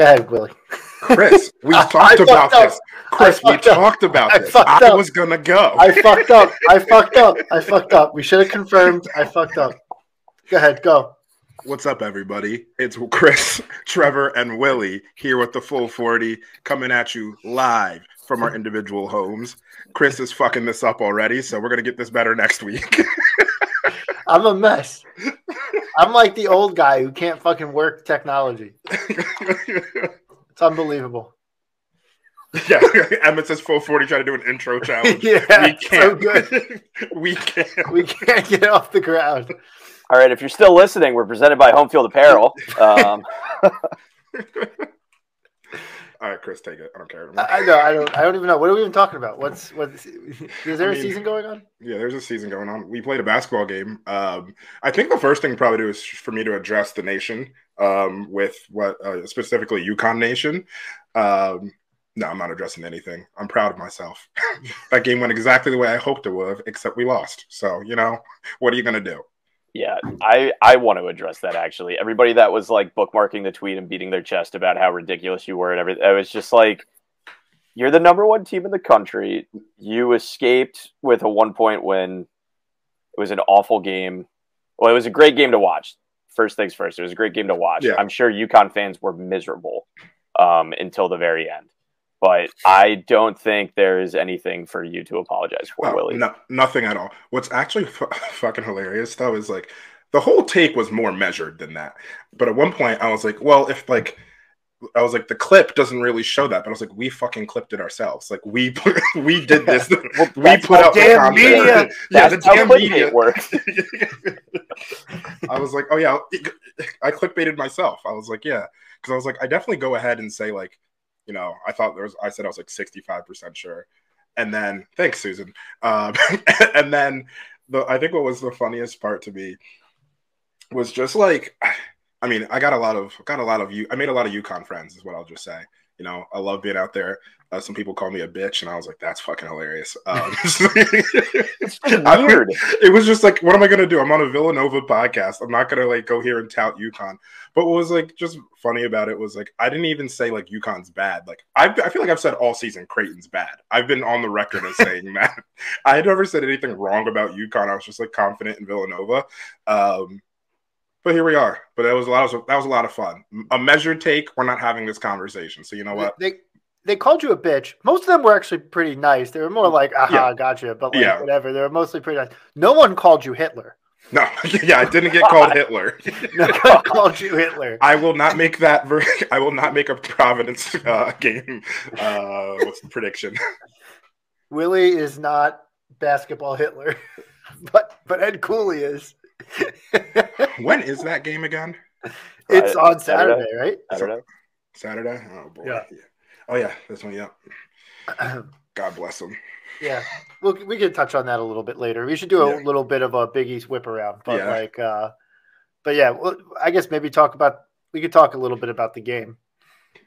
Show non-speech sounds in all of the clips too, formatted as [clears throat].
Go ahead, Willie. Chris, we [laughs] I- talked I about this. Chris, we up. talked about I this. I up. was gonna go. I fucked up. I fucked up. I fucked up. We should have confirmed. I fucked up. Go ahead. Go. What's up, everybody? It's Chris, Trevor, and Willie here with the full 40 coming at you live from our individual homes. Chris is fucking this up already, so we're gonna get this better next week. [laughs] I'm a mess. I'm like the old guy who can't fucking work technology. [laughs] It's unbelievable. yeah, [laughs] Emmett says full 40 trying to do an intro [laughs] challenge. yeah, we can't. good. we can't. We can't get off the ground. All right, if you're still listening, we're presented by Homefield Apparel. Um, All right, Chris, take it. I don't care. I, I know. I don't. I don't even know. What are we even talking about? What's what's? Is there I a mean- season going on? Yeah, there's a season going on. We played a basketball game. Um, I think the first thing probably do is for me to address the nation um, with what uh, specifically UConn Nation. Um, no, I'm not addressing anything. I'm proud of myself. [laughs] that game went exactly the way I hoped it would, except we lost. So you know, what are you gonna do? Yeah, I, I want to address that actually. Everybody that was like bookmarking the tweet and beating their chest about how ridiculous you were and everything, I was just like, you're the number one team in the country. You escaped with a one point win. It was an awful game. Well, it was a great game to watch. First things first, it was a great game to watch. Yeah. I'm sure UConn fans were miserable um, until the very end. But I don't think there is anything for you to apologize for, Well, Willie. no, nothing at all. What's actually fu- [laughs] fucking hilarious though is like the whole take was more measured than that. But at one point, I was like, well, if like. I was like, the clip doesn't really show that, but I was like, we fucking clipped it ourselves. Like we [laughs] we did this. [laughs] we put out the damn media- Yeah, That's the damn media. works. I was like, oh yeah, I clickbaited myself. I was like, yeah, because I was like, I definitely go ahead and say like, you know, I thought there was. I said I was like sixty five percent sure, and then thanks, Susan. Um, [laughs] and then the I think what was the funniest part to me was just like, I mean, I got a lot of got a lot of you. I made a lot of UConn friends, is what I'll just say. You know, I love being out there. Uh, some people call me a bitch, and I was like, that's fucking hilarious. [laughs] Um, It's [laughs] just I- weird. it was just like, what am I gonna do? I'm on a Villanova podcast. I'm not gonna like go here and tout UConn. But what was like just funny about it was like I didn't even say like UConn's bad. Like I, I feel like I've said all season Creighton's bad. I've been on the record as saying [laughs] that. I had never said anything wrong about UConn. I was just like confident in Villanova. Um, but here we are. But that was a lot of that was a lot of fun. A measured take. We're not having this conversation. So you know what? They they called you a bitch. Most of them were actually pretty nice. They were more like, aha, Yeah. gotcha, but like Yeah. whatever. They were mostly pretty nice. No one called you Hitler. No, [laughs] yeah, I didn't get called Hitler. [laughs] No one called you Hitler. I will not make that. Ver- [laughs] I will not make a Providence uh, game. Uh, what's the prediction? Willie is not basketball Hitler, but but Ed Cooley is. When is that game again? it's Uh, on Saturday. Saturday, right? I. Saturday. Oh boy. Yeah. Oh yeah, this one. Yeah. [clears throat] God bless them. yeah, we'll, we can touch on that a little bit later. We should do a Yeah. little bit of a Big East whip around, but Yeah. like, uh, but yeah, well, I guess maybe talk about. We could talk a little bit about the game.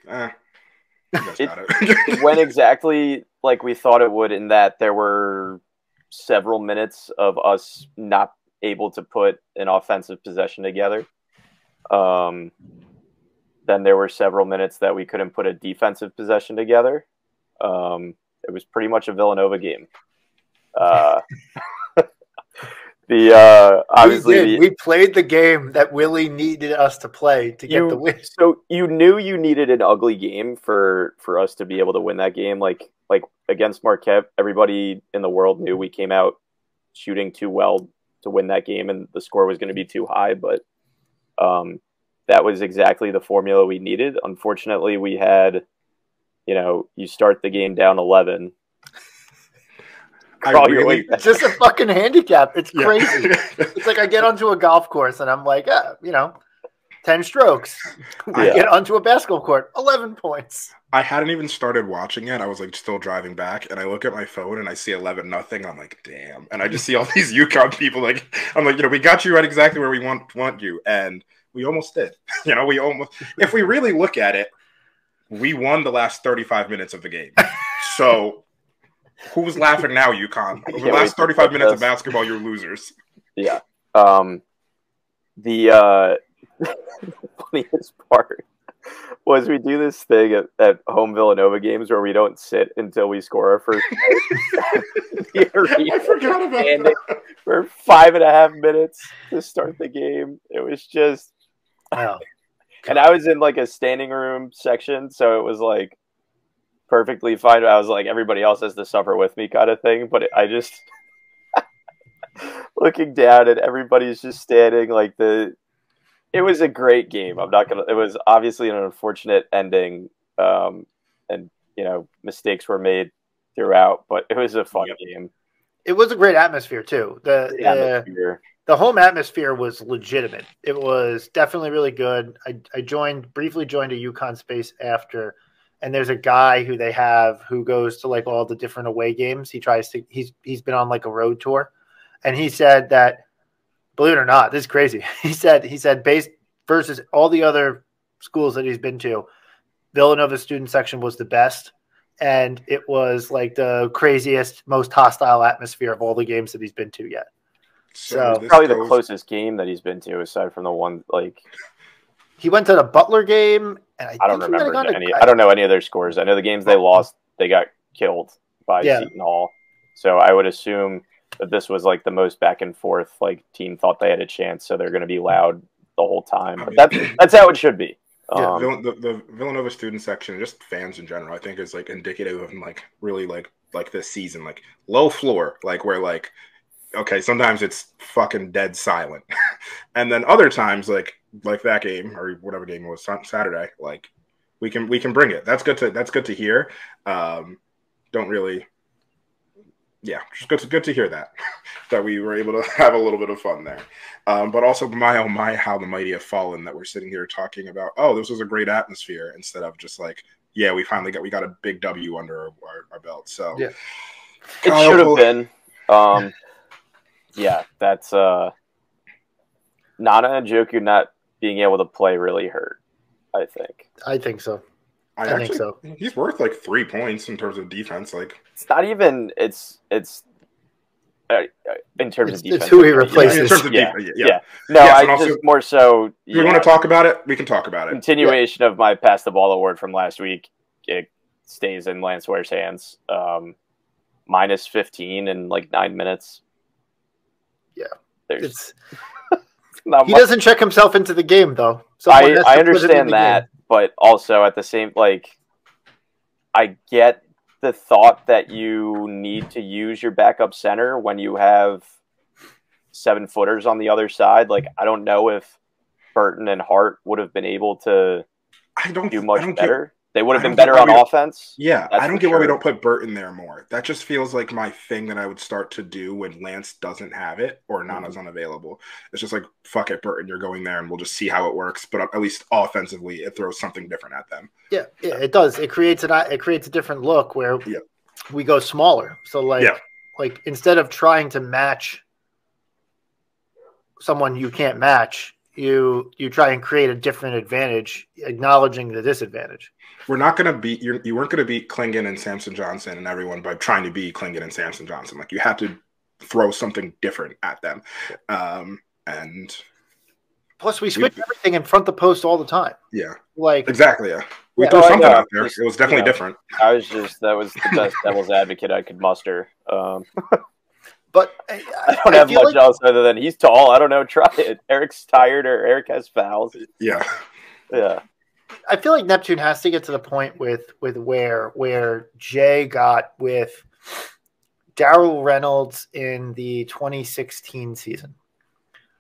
That's It- about it. It [laughs] went exactly like we thought it would in that there were several minutes of us not able to put an offensive possession together. Um, then there were several minutes that we couldn't put a defensive possession together. Um, it was pretty much a Villanova game. Uh, [laughs] the uh, obviously we, the, we played the game that Willie needed us to play to get the win. so you knew you needed an ugly game for for us to be able to win that game like like against marquette everybody in the world knew we came out shooting too well to win that game and the score was going to be too high but um that was exactly the formula we needed unfortunately we had you know you start the game down 11 I crawl your really- way back. Just a fucking handicap. It's Yeah. crazy. [laughs] It's like I get onto a golf course and I'm like, ah, you know, 10 strokes. I get onto a basketball court, 11 points. I hadn't even started watching it. I was like still driving back, and I look at my phone and I see eleven nothing. I'm like, damn! And I just see all these [laughs] UConn people. Like, I'm like, you know, we got you right exactly where we want want you, and we almost did. [laughs] You know, we almost. If we really look at it, we won the last 35 minutes of the game. So, who's laughing now, UConn? Over [laughs] the wait last 35 put minutes of basketball, you're losers. Yeah. Um, the uh, [laughs] funniest part was we do this thing at, at home Villanova games where we don't sit until we score our first. The arena I forgot about that. for five and a half minutes to start the game. It was just, Oh, [laughs] and I was in like a standing room section, so it was like perfectly fine. I was like everybody else has to suffer with me, kind of thing. But I just [laughs] looking down and everybody's just standing like the. It was a great game. I'm not gonna. It was obviously an unfortunate ending, um, and you know mistakes were made throughout, but it was a fun Yep. game. It was a great atmosphere, too. The, The the, atmosphere. the home atmosphere was legitimate. It was definitely really good. I, I joined, briefly joined a UConn space after, and there's a guy who they have who goes to like all the different away games. He tries to, he's, he's been on like a road tour. And he said that, believe it or not, this is crazy. [laughs] He said, he said, based versus all the other schools that he's been to, Villanova student section was the best. And it was like the craziest, most hostile atmosphere of all the games that he's been to yet. So, this Probably the closest game that he's been to, aside from the one like He went to the Butler game, and I, I don't think he remember gone to- any. I don't know any of their scores. I know the games they lost, they got killed by Yeah. Seton Hall. So I would assume that this was like the most back and forth. Like team thought they had a chance, so they're going to be loud the whole time. But that's that's how it should be. Yeah, Um, the, the Villanova student section, just fans in general, I think is like indicative of like really like like this season, like low floor, like where like okay, sometimes it's fucking dead silent, [laughs] and then other times like like that game or whatever game it was Saturday, like we can we can bring it. That's good to that's good to hear. Um, don't really, yeah, just good to good to hear that [laughs] that we were able to [laughs] have a little bit of fun there. Um, but also, my oh my, how the mighty have fallen. That we're sitting here talking about. Oh, this was a great atmosphere instead of just like, yeah, we finally got we got a big W under our, our, our belt. So Yeah. it should have been. Um, yeah, that's uh, Nnanna Njoku not being able to play really hurt. I think I think so. I, I think so. He's worth like three points in terms of defense. Like, it's not even. It's it's. Uh, uh, in terms It's- of it's defense, who he yeah, replaces. in terms of yeah, defense, yeah. yeah. No, Yes, I also- just more so. You, we want to talk about it? We can talk about it. continuation of my pass the ball award from last week. It stays in Lance Ware's hands. Um, minus fifteen in like nine minutes. Yeah. there's It's [laughs] not he much. doesn't check himself into the game though. Someone I, I put him in understand that, game. but also at the same like, I get the thought that you need to use your backup center when you have seven footers on the other side. Like, I don't know if Burton and Hart would have been able to I don't do I much don't better. They would have been better on offense. Yeah, That's I don't for get why we don't put Burton there more. That just feels like my thing that I would start to do when Lance doesn't have it or Mm-hmm. Nnanna's unavailable. It's just like, fuck it, Burton, you're going there and we'll just see how it works. But at least offensively, it throws something different at them. Yeah, yeah, it does. It creates an it creates a different look where Yeah. we go smaller. So like Yeah. like instead of trying to match someone you can't match, you you try and create a different advantage, acknowledging the disadvantage. We're not going to beat, you're, you weren't going to beat Clingan and Samson Johnson and everyone by trying to be Clingan and Samson Johnson. Like, you have to throw something different at them. Um, and Plus, we switch everything in front of the post all the time. yeah, Like exactly. Yeah. We Yeah, threw oh, something know. out there. Just, It was definitely you know. different. I was just that was the best [laughs] devil's advocate I could muster. Um, but I, I don't I have much like- else other than he's tall. I don't know. [laughs] Try it. Eric's tired or Eric has fouls. Yeah. Yeah. I feel like Neptune has to get to the point with with where where Jay got with Darryl Reynolds in the 2016 season.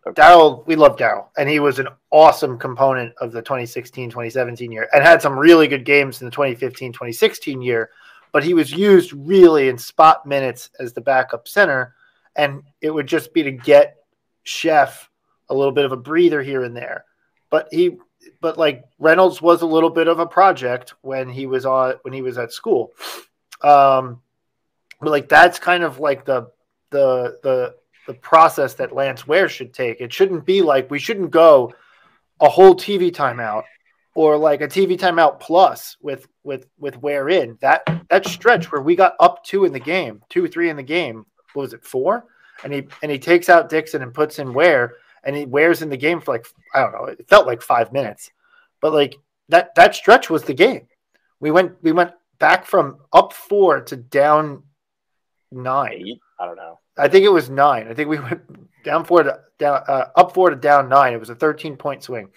Okay. Darryl, we love Darryl, and he was an awesome component of the 2016-2017 year, and had some really good games in the 2015-2016 year. But he was used really in spot minutes as the backup center, and it would just be to get Chef a little bit of a breather here and there. but he but like Reynolds was a little bit of a project when he was on when he was at school. Um, but like that's kind of like the the the the process that Lance Ware should take. It shouldn't be like we shouldn't go a whole TV timeout or like a TV timeout plus with with with Ware in that that stretch where we got up two in the game, two three in the game. What was it four? And he and he takes out Dixon and puts in Ware and he wears in the game for like I don't know. It felt like five minutes, but like that that stretch was the game. We went we went back from up four to down nine. I don't know. I think it was nine. I think we [laughs] went down four to down uh, up four to down nine. It was a 13 point swing.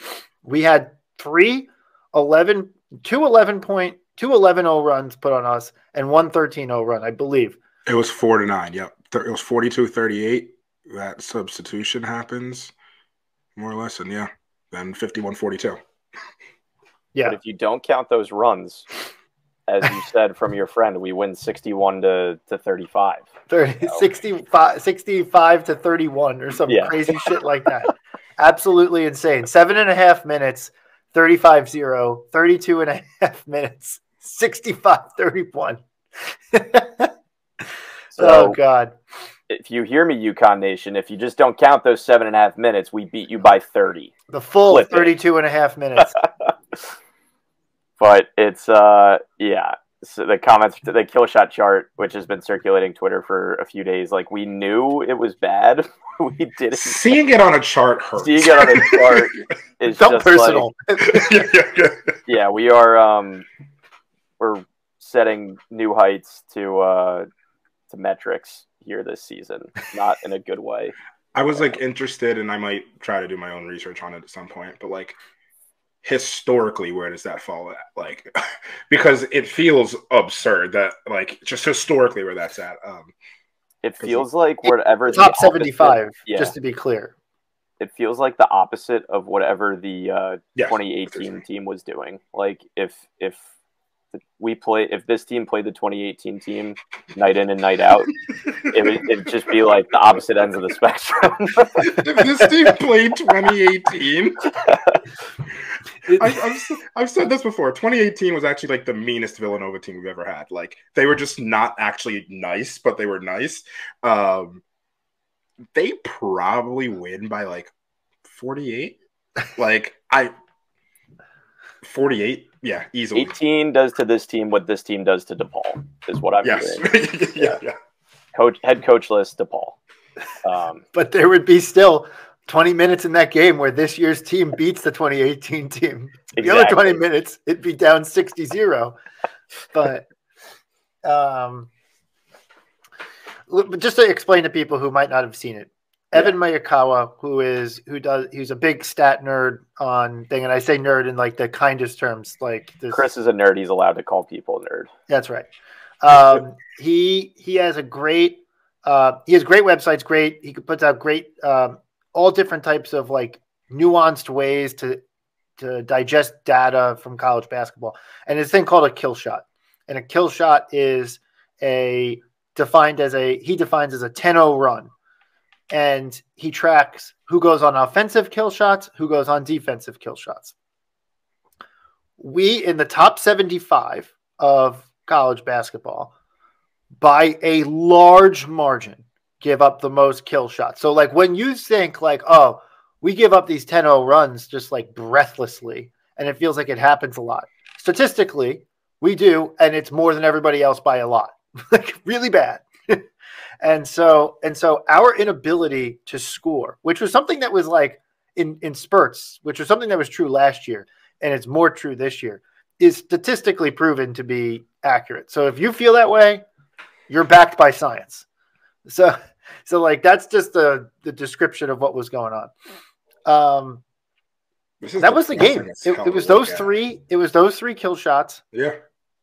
We had three 11, two 11 point, two 11 0 runs put on us and one 13 0 run, I believe. It was four to nine. Yep. Th- It was 42 38. That substitution happens more or less. And yeah, then 51 42. Yeah. But if you don't count those runs, as you [laughs] said from your friend, we win 61 to, to 35. 30, 65, 65 to 31 or some Yeah. crazy shit like that. Absolutely insane. Seven and a half minutes, 35 0, 32 and a half minutes, 65 31. [laughs] So oh, God. if you hear me, UConn Nation, if you just don't count those seven and a half minutes, we beat you by 30. The full Flip it. 32 and a half minutes. [laughs] But it's, uh, yeah. So the comments, the kill shot chart, which has been circulating Twitter for a few days, like we knew it was bad. [laughs] we didn't. [laughs] Seeing it on a chart hurts. Seeing it on a chart is Felt just personal. yeah, yeah, yeah. yeah, we are um we're setting new heights to uh to metrics here this season, not in a good way. [laughs] I was like interested, and I might try to do my own research on it at some point. But like historically, where does that fall at? Like, [laughs] because it feels absurd that like just historically where that's at. Um, It feels like whatever the Top opposite- 75, yeah, just to be clear. it feels like the opposite of whatever the uh, yeah, 2018 team was doing. Like if if we play if this team played the 2018 team night in and night out, it would it'd just be like the opposite ends of the spectrum. [laughs] if this team played 2018, I, I've, s- I've said this before. 2018 was actually like the meanest Villanova team we've ever had. Like they were just not actually nice, but they were nice. Um, they probably win by like 48. Like I 48, yeah, easily. 18 does to this team what this team does to DePaul is what I'm Yes, hearing. [laughs] yeah, yeah. Coach head coachless DePaul. Um, [laughs] But there would be still 20 minutes in that game where this year's team beats the 2018 team. The other 20 minutes, it'd be down 60 0. But, um, but just to explain to people who might not have seen it, Evan Miyakawa, who is who does he's a big stat nerd on thing, and I say nerd in like the kindest terms, like this, Chris is a nerd. He's allowed to call people nerd. That's right. Um, he he has a great uh, he has great websites. Great, he puts out great um, all different types of like nuanced ways to to digest data from college basketball. And this thing called a kill shot, and a kill shot is a defined as a he defines as a 10-0 run, and he tracks who goes on offensive kill shots, who goes on defensive kill shots. We in the top 75 of college basketball by a large margin give up the most kill shots. So like when you think like, oh, we give up these 10-0 runs just like breathlessly and it feels like it happens a lot. Statistically, we do and it's more than everybody else by a lot. [laughs] like really bad. And so and so our inability to score, which was something that was like in in spurts, which was something that was true last year and it's more true this year, is statistically proven to be accurate. So if you feel that way, you're backed by science. So [laughs] so like that's just the the description of what was going on. Um that was the game. It, it was those three. It was those three kill shots, Yeah,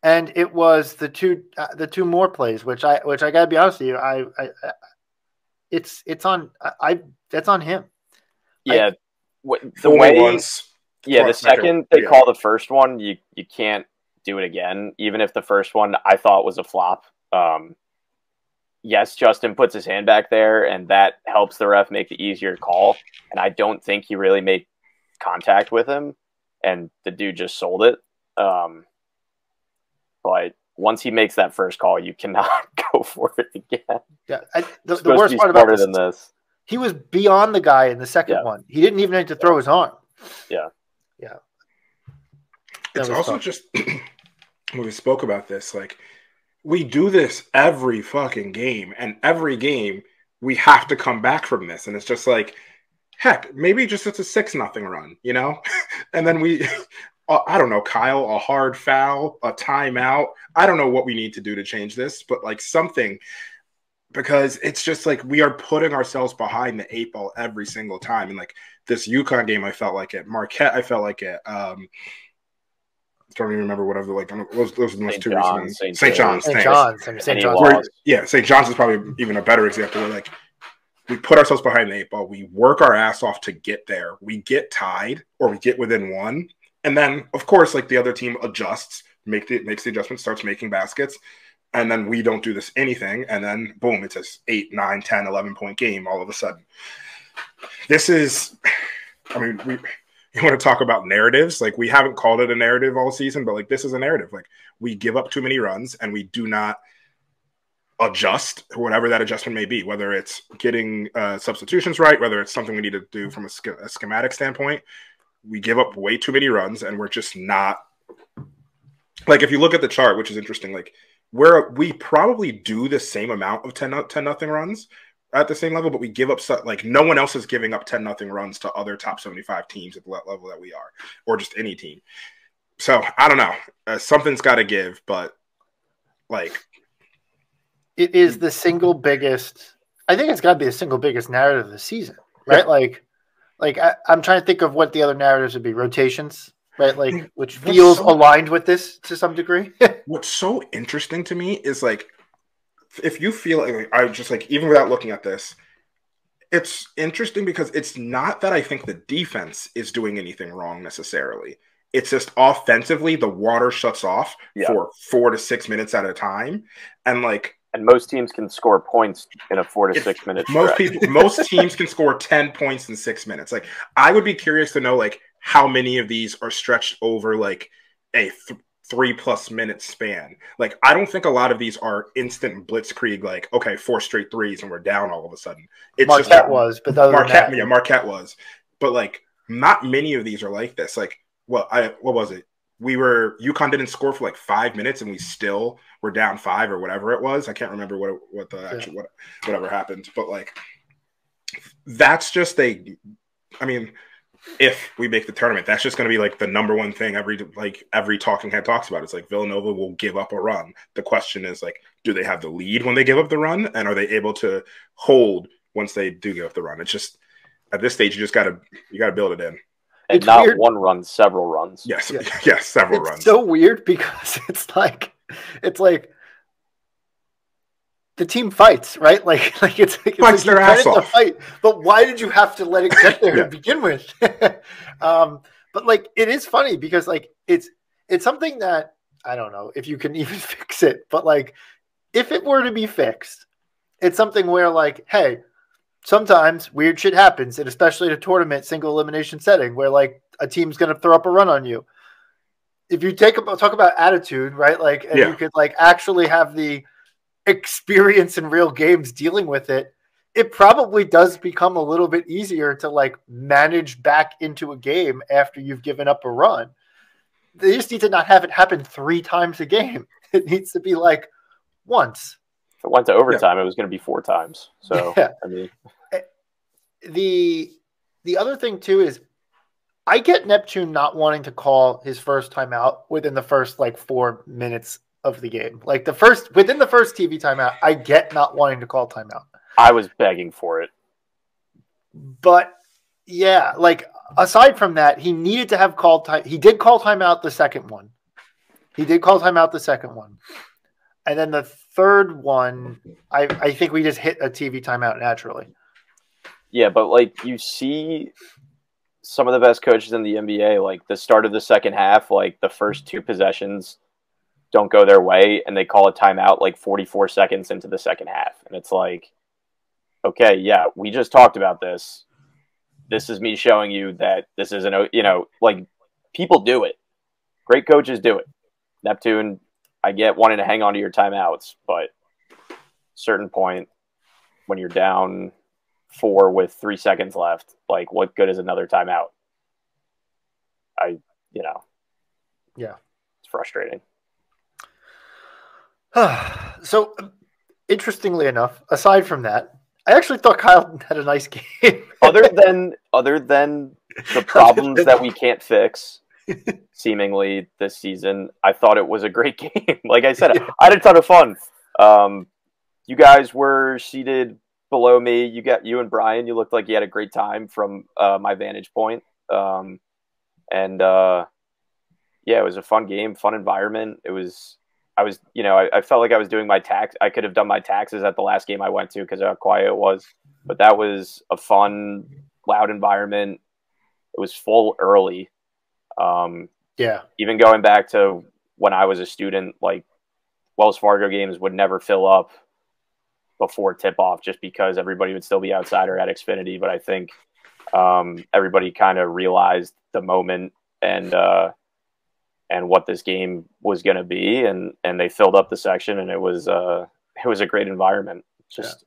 and it was the two uh, the two more plays, which I which I gotta be honest with you, I, I, I it's it's on I, I that's on him. Yeah, what, the Fool way once. Yeah, the Plus, second, second they yeah. call the first one, you you can't do it again. Even if the first one I thought was a flop. Um, yes, Justin puts his hand back there, and that helps the ref make the easier call. And I don't think he really made contact with him, and the dude just sold it. Um, but once he makes that first call, you cannot [laughs] go for it again. Yeah, I, the, the worst part about smarter this, than this. he was beyond the guy in the second Yeah. one. He didn't even need to throw his arm. Yeah. yeah. it's That was also tough. just [clears throat] when we spoke about this, like we do this every fucking game, and every game we have to come back from this, and it's just like, heck, maybe just it's a six nothing run, you know, [laughs] and then we. Uh, I don't know, Kyle, a hard foul, a timeout. I don't know what we need to do to change this, but like something because it's just like we are putting ourselves behind the eight ball every single time. And like this UConn game, I felt like it. Marquette, I felt like it. Um, I don't even remember whatever. Like those, those are the most two John's, recent ones. St. St. John's, St. John's. I mean, St. John's. Where- yeah, St. John's is probably even a better example. Where like we put ourselves behind the eight ball, we work our ass off to get there. We get tied or we get within one, and then of course, like the other team adjusts, make the makes the adjustment, starts making baskets, and then we don't do this anything, and then boom, it's a 8, 9, 10, 11 point game all of a sudden. This is, I mean, we. You want to talk about narratives? Like we haven't called it a narrative all season, but like this is a narrative. Like we give up too many runs and we do not adjust whatever that adjustment may be, whether it's getting uh, substitutions right, whether it's something we need to do from a, sch- a schematic standpoint. We give up way too many runs, and we're just not like if you look at the chart, which is interesting. Like where we probably do the same amount of 10, no- 10 nothing runs at the same level, but we give up like no one else is giving up 10 nothing runs to other top 75 teams at the level that we are, or just any team. So I don't know. Uh, something's got to give, but like it is the single biggest. I think it's got to be the single biggest narrative of the season, right? Like, like I, I'm trying to think of what the other narratives would be. Rotations, right? Like, which What's feels so- aligned with this to some degree. [laughs] what's so interesting to me is like if you feel like I just like even without looking at this, it's interesting because it's not that I think the defense is doing anything wrong necessarily. It's just offensively the water shuts off Yeah. for four to six minutes at a time, and like And most teams can score points in a four to If six minutes. most stretch. people, most [laughs] teams can score ten points in six minutes. Like I would be curious to know like how many of these are stretched over like a th- three plus minute span. Like I don't think a lot of these are instant blitzkrieg. Like okay, four straight threes and we're down all of a sudden. It's just Marquette that- was, but other than Marquette, that, yeah, Marquette was, but like not many of these are like this. Like, well, I what was it? We were UConn didn't score for like five minutes, and we still were down five or whatever it was. I can't remember what what the actual what whatever happened, but like that's just a. I mean, if we make the tournament, that's just going to be like the number one thing every like every talking head talks about. It's like Villanova will give up a run. The question is like, do they have the lead when they give up the run, and are they able to hold once they do give up the run? It's just at this stage, you just got to you got to build it in. And It's not weird. one run, several runs. Yes, Yeah. [laughs] yes, several it's runs. so weird because [laughs] it's like, it's like the team fights, right? [laughs] Like, like it's, like, it's Fights like their ass wanted to off. fight, but why did you have to let it get there Yeah. to begin with? um, but like, it is funny because like it's it's something that I don't know if you can even fix it, but like if it were to be fixed, it's something where like, hey, sometimes weird shit happens, and especially in a tournament single elimination setting where like a team's gonna throw up a run on you. If you take about talk about attitude, right? Like, and Yeah. you could like actually have the experience in real games dealing with it, it probably does become a little bit easier to like manage back into a game after you've given up a run. They just need to not have it happen three times a game. [laughs] It needs to be like once. If it went to overtime, it was going to be four times. So, [laughs] Yeah. I mean, eh, the the other thing too is I get Neptune not wanting to call his first timeout within the first like four minutes of the game. Like the first within the first TV timeout, I get not wanting to call timeout. I was begging for it. But yeah, like aside from that, he needed to have called time. He did call timeout the second one. He did call timeout the second one, and then the third one, I I think we just hit a TV timeout naturally. Yeah, but like you see some of the best coaches in the NBA, like the start of the second half, like the first two possessions don't go their way and they call a timeout like 44 seconds into the second half. And it's like, okay, yeah, we just talked about this. this is me showing you that this isn't you know like people do it. Great coaches do it. Neptune, I get wanting to hang on to your timeouts, but certain point when you're down four with three seconds left, like what good is another timeout? I you know. Yeah. It's frustrating. [sighs] so, interestingly enough, aside from that, I actually thought Kyle [laughs] had a nice game. other [laughs] than other than the problems that we can't fix, [laughs] seemingly this season, I thought it was a great [laughs] game. like I said, I had a ton of fun. Um, you guys were seated below me. You got you and Brian. You looked like you had a great time from uh, my vantage point. Um, and uh, yeah, it was a fun game, fun environment. It was I was, you know, I, I, felt like I was doing my tax. I could have done my taxes at the last game I went to because of how quiet it was. But that was a fun, loud environment. It was full early. Um, yeah. Even going back to when I was a student, like Wells Fargo games would never fill up before tip off just because everybody would still be outside or at Xfinity. But I think um, everybody kind of realized the moment and, uh, and what this game was going to be, and and they filled up the section, and it was uh it was a great environment. Just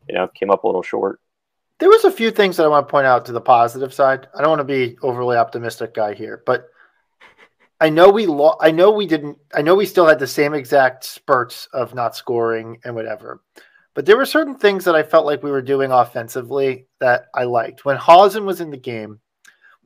yeah. you know, came up a little short. There was a few things that I want to point out to the positive side. I don't want to be overly optimistic guy here, but I know we lo- I know we didn't. I know we still had the same exact spurts of not scoring and whatever. But there were certain things that I felt like we were doing offensively that I liked. When Hausen was in the game,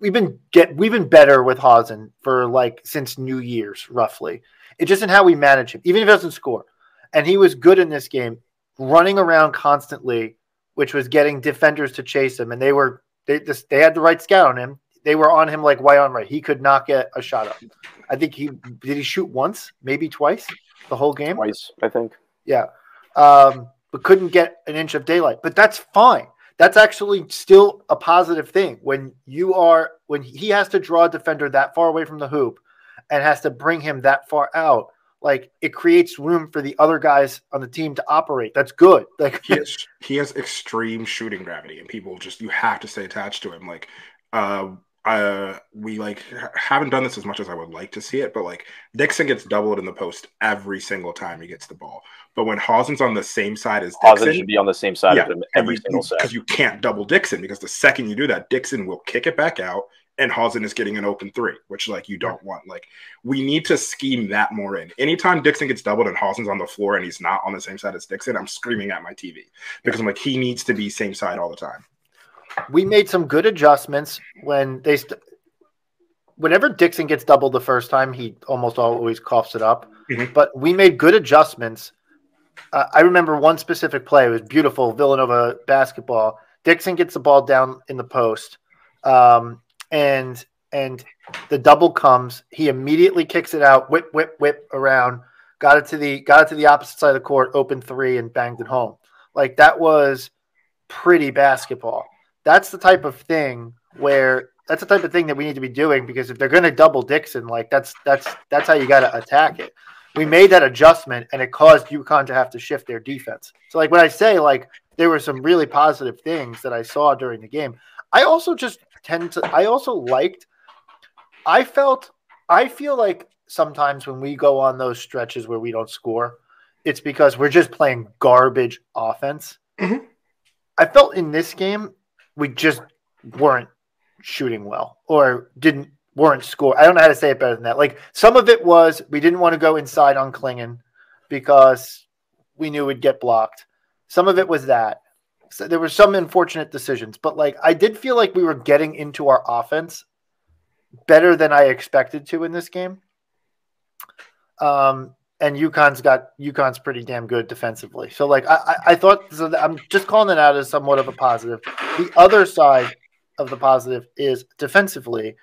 we've been get we've been better with Hausen for like since New Year's roughly. It's just in how we manage him, even if he doesn't score. And he was good in this game, running around constantly, which was getting defenders to chase him. And they were they just they had the right scout on him. They were on him like white on right. He could not get a shot up. I think he did he shoot once, maybe twice, the whole game. Twice, I think. Yeah. Um, but couldn't get an inch of daylight. But that's fine that's actually still a positive thing when you are when he has to draw a defender that far away from the hoop and has to bring him that far out like it creates room for the other guys on the team to operate. That's good. [laughs] Like he has, he has extreme shooting gravity and people just you have to stay attached to him. Like uh uh, we like haven't done this as much as I would like to see it, but like Dixon gets doubled in the post every single time he gets the ball. But when Hausen's on the same side as Dixon, Hausen should be on the same side yeah, of him every you, single set. because you can't double Dixon because the second you do that, Dixon will kick it back out and Hausen is getting an open three, which like you don't want. Like we need to scheme that more in. Anytime Dixon gets doubled and Hausen's on the floor and he's not on the same side as Dixon, I'm screaming at my TV because I'm like he needs to be same side all the time we made some good adjustments when they st- whenever Dixon gets doubled the first time, he almost always coughs it up. Mm-hmm. But we made good adjustments. Uh, I remember one specific play. It was beautiful Villanova basketball. Dixon gets the ball down in the post, um, and and the double comes. He immediately kicks it out, whip, whip, whip around. Got it to the got it to the opposite side of the court, open three, and banged it home. Like that was pretty basketball. That's the type of thing where that's the type of thing that we need to be doing because if they're going to double Dixon, like that's that's that's how you got to attack it. We made that adjustment, and it caused UConn to have to shift their defense. So, like when I say like there were some really positive things that I saw during the game, I also just tend to. I also liked. I felt. I feel like sometimes when we go on those stretches where we don't score, it's because we're just playing garbage offense. Mm-hmm. I felt in this game we just weren't shooting well or didn't weren't score. I don't know how to say it better than that. Like some of it was we didn't want to go inside on Clingan because we knew we'd get blocked. Some of it was that. So there were some unfortunate decisions, but like I did feel like we were getting into our offense better than I expected to in this game. Um, and UConn's got UConn's pretty damn good defensively. So like I, I, I thought so I'm just calling it out as somewhat of a positive. The other side of the positive is defensively.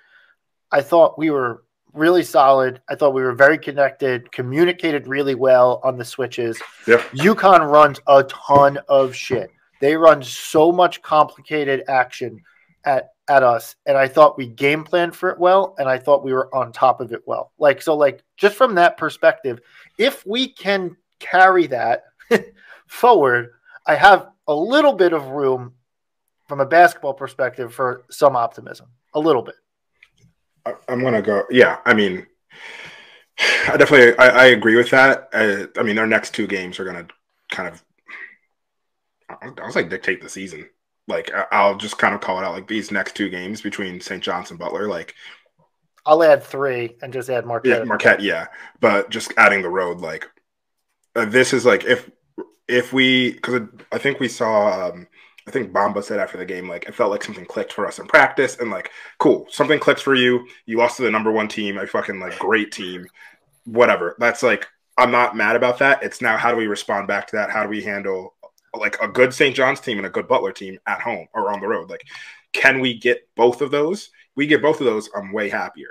I thought we were really solid. I thought we were very connected, communicated really well on the switches. Yep. UConn runs a ton of shit. They run so much complicated action at at us, and I thought we game planned for it well, and I thought we were on top of it well. Like so, like just from that perspective, if we can carry that [laughs] forward, I have a little bit of room from a basketball perspective for some optimism, a little bit. I, I'm gonna go. Yeah, I mean, [sighs] I definitely I, I agree with that. Uh, I mean, our next two games are gonna kind of, I I was like dictate the season. Like I'll just kind of call it out. Like these next two games between St. John's and Butler, like I'll add three and just add Marquette. yeah, Marquette, yeah, but just adding the road, like uh, this is like if if we because I think we saw. um I think Bamba said after the game, like it felt like something clicked for us in practice, and like, cool, something clicks for you. You lost to the number one team, a fucking like great team, whatever. That's like, I'm not mad about that. It's now how do we respond back to that? How do we handle like a good St. John's team and a good Butler team at home or on the road? Like, can we get both of those? We get both of those. I'm way happier.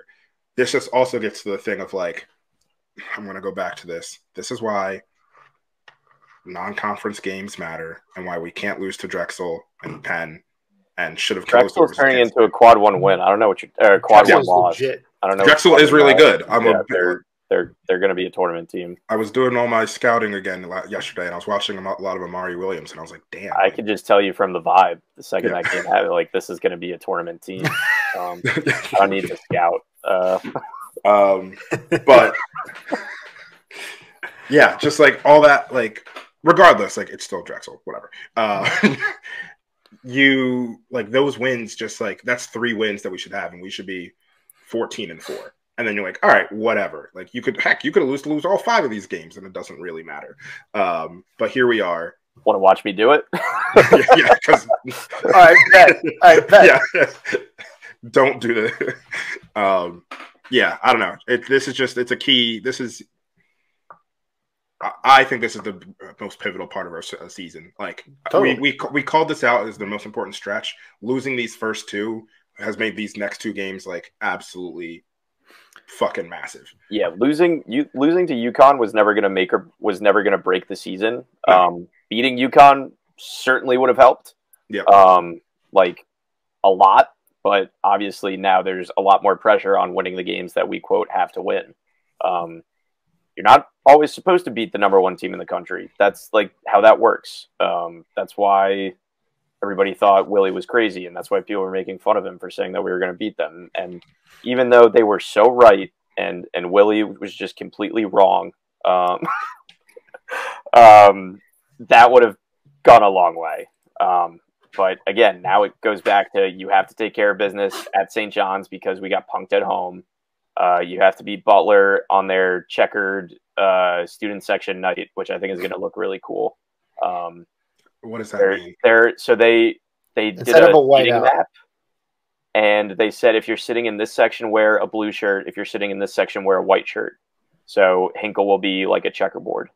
This just also gets to the thing of like, I'm gonna go back to this. This is why non-conference games matter and why we can't lose to Drexel and Penn and should have closed Drexel's doors turning into a quad one win. I don't know what you or quad Drexel's one loss. legit. I don't know. Drexel is really about. good. I'm Yeah, a, they're they're they're going to be a tournament team. I was doing all my scouting again yesterday and I was watching a lot of Amari Williams and I was like, damn. I could just tell you from the vibe the second Yeah. that game happened, like this is going to be a tournament team. [laughs] Um, [laughs] I need to scout. Uh, [laughs] um, but yeah, just like all that, like regardless, like it's still Drexel, whatever. Uh, you like those wins, just like that's three wins that we should have, and we should be fourteen and four. And then you're like, all right, whatever. Like you could heck, you could lose lose all five of these games, and it doesn't really matter. Um, but here we are. Want to watch me do it? [laughs] yeah, because [laughs] All right, bet. All right, bet. [laughs] yeah. Don't do the. Um, yeah, I don't know. It, this is just it's a key. This is. I- I think this is the most pivotal part of our season. Like Totally. we, we we called this out as the most important stretch. Losing these first two has made these next two games like absolutely fucking massive. yeah, losing you losing to UConn was never going to make or was never going to break the season. No. Um, beating UConn certainly would have helped. Yeah. Um, like a lot, but obviously now there's a lot more pressure on winning the games that we quote have to win. Um, you're not always supposed to beat the number one team in the country. That's like how that works. Um, that's why everybody thought Willie was crazy, and that's why people were making fun of him for saying that we were going to beat them. And even though they were so right, and and Willie was just completely wrong, um, [laughs] um, that would have gone a long way. Um, but again, now it goes back to you have to take care of business at St. John's because we got punked at home. Uh, you have to beat Butler on their checkered uh, student section night, which I think is going to look really cool. Um, What does that they're, mean? they're so they they did Instead a, of a white seating map, and they said if you're sitting in this section, wear a blue shirt. If you're sitting in this section, wear a white shirt. So Hinkle will be like a checkerboard.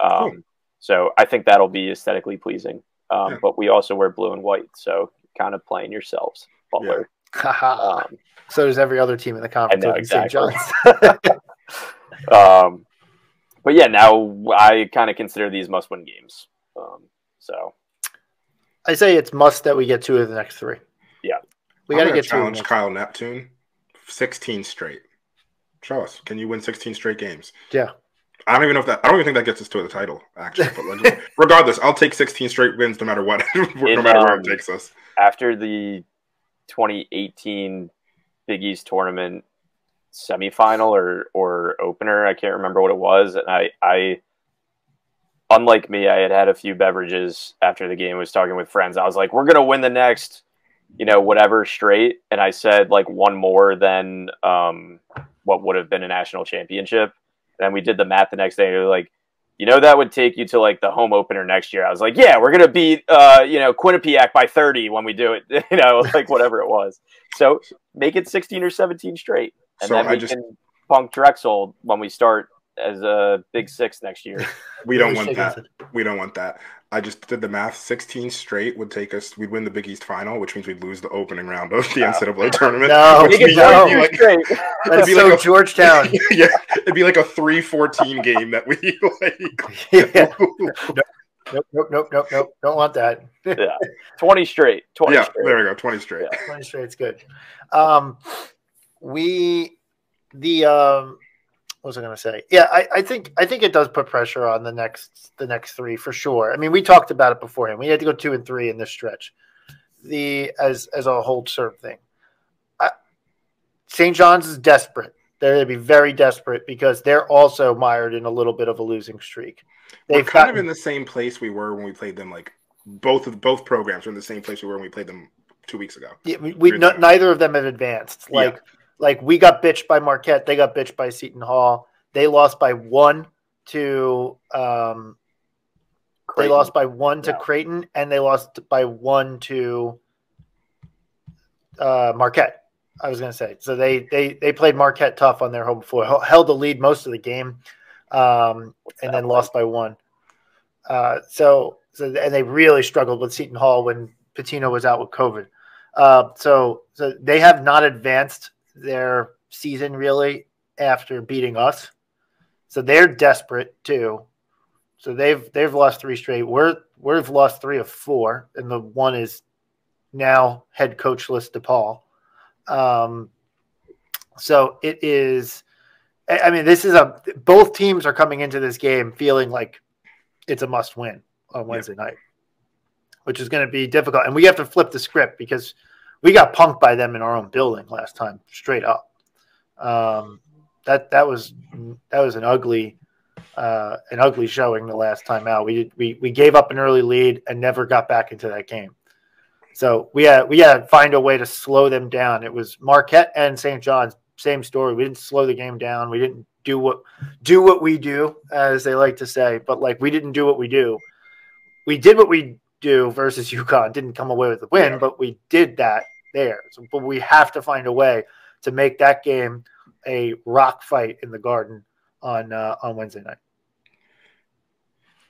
Um, Cool. So I think that'll be aesthetically pleasing. Um, Yeah. But we also wear blue and white, so kind of playing yourselves, Butler. Haha. [laughs] Um, so does every other team in the conference. know, other St. exactly. John's. [laughs] um, but yeah, now I kind of consider these must-win games. Um, so I say it's must that we get two of the next three. Yeah. we got to gonna get two. Challenge Kyle Neptune. 16 straight. Show us. Can you win 16 straight games? Yeah. I don't even know if that. I don't even think that gets us to the title. Actually, but like, [laughs] regardless, I'll take 16 straight wins no matter what. [laughs] no In, matter where um, it takes us. after the 2018 Big East tournament semifinal or or opener, I can't remember what it was, and I I unlike me, I had had a few beverages after the game. Was talking with friends. I was like, "We're gonna win the next, you know, whatever straight," and I said like one more than um, what would have been a national championship. And then we did the math the next day. And they were like, you know, that would take you to like the home opener next year. I was like, yeah, we're gonna beat uh, you know, Quinnipiac by thirty when we do it. [laughs] you know, like whatever it was. So make it sixteen or seventeen straight, and So then I we just can punk Drexel when we start as a Big Six next year. [laughs] we don't want that. We don't want that. I just did the math. 16 straight would take us. We'd win the Big East final, which means we'd lose the opening round of the No. NCAA tournament. No, which Make would be like- no. be like- straight. That's [laughs] be so like a- Georgetown. [laughs] yeah, it'd be like a 3-14 game that we like. yeah. Nope, nope, nope, nope, nope. Don't want that. yeah, twenty straight. Twenty yeah, straight. there we go. 20 straight. Yeah. 20 straight's good. Um, we the um, what was I going to say? Yeah, I, I think I think it does put pressure on the next the next three for sure. I mean, we talked about it beforehand. We had to go two and three in this stretch. the as as a whole serve thing. I, St. John's is desperate. They're going to be very desperate because they're also mired in a little bit of a losing streak. We're They've kind of in the same place we were when we played them. Like both of both programs are in the same place we were when we played them two weeks ago. Yeah, we, we no, neither of them have advanced. Yeah. Like we got bitched by Marquette, they got bitched by Seton Hall. They lost by one to um they lost by one to Yeah. Creighton and they lost by one to uh Marquette. I was gonna say. So they they they played Marquette tough on their home floor, held the lead most of the game, um, and then lost by one. Uh, so so and they really struggled with Seton Hall when Pitino was out with COVID. Uh, so so they have not advanced their season really after beating us. So they're desperate too. So they've they've lost three straight. We're we've lost three of four, and the one is now head coachless DePaul. Um, so it is. I I mean, this is a. Both teams are coming into this game feeling like it's a must win on Wednesday night, which is going to be difficult. And we have to flip the script because we got punked by them in our own building last time, straight up. Um, that that was that was an ugly uh, an ugly showing the last time out. We did, we we gave up an early lead and never got back into that game. So we had we had to find a way to slow them down. It was Marquette and St. John's, same story. We didn't slow the game down. We didn't do what do what we do, as they like to say. But like we didn't do what we do. We did what we do versus [laughs] UConn. Didn't come away with the win, but we did that there. So, but we have to find a way to make that game a rock fight in the Garden on uh, on Wednesday night.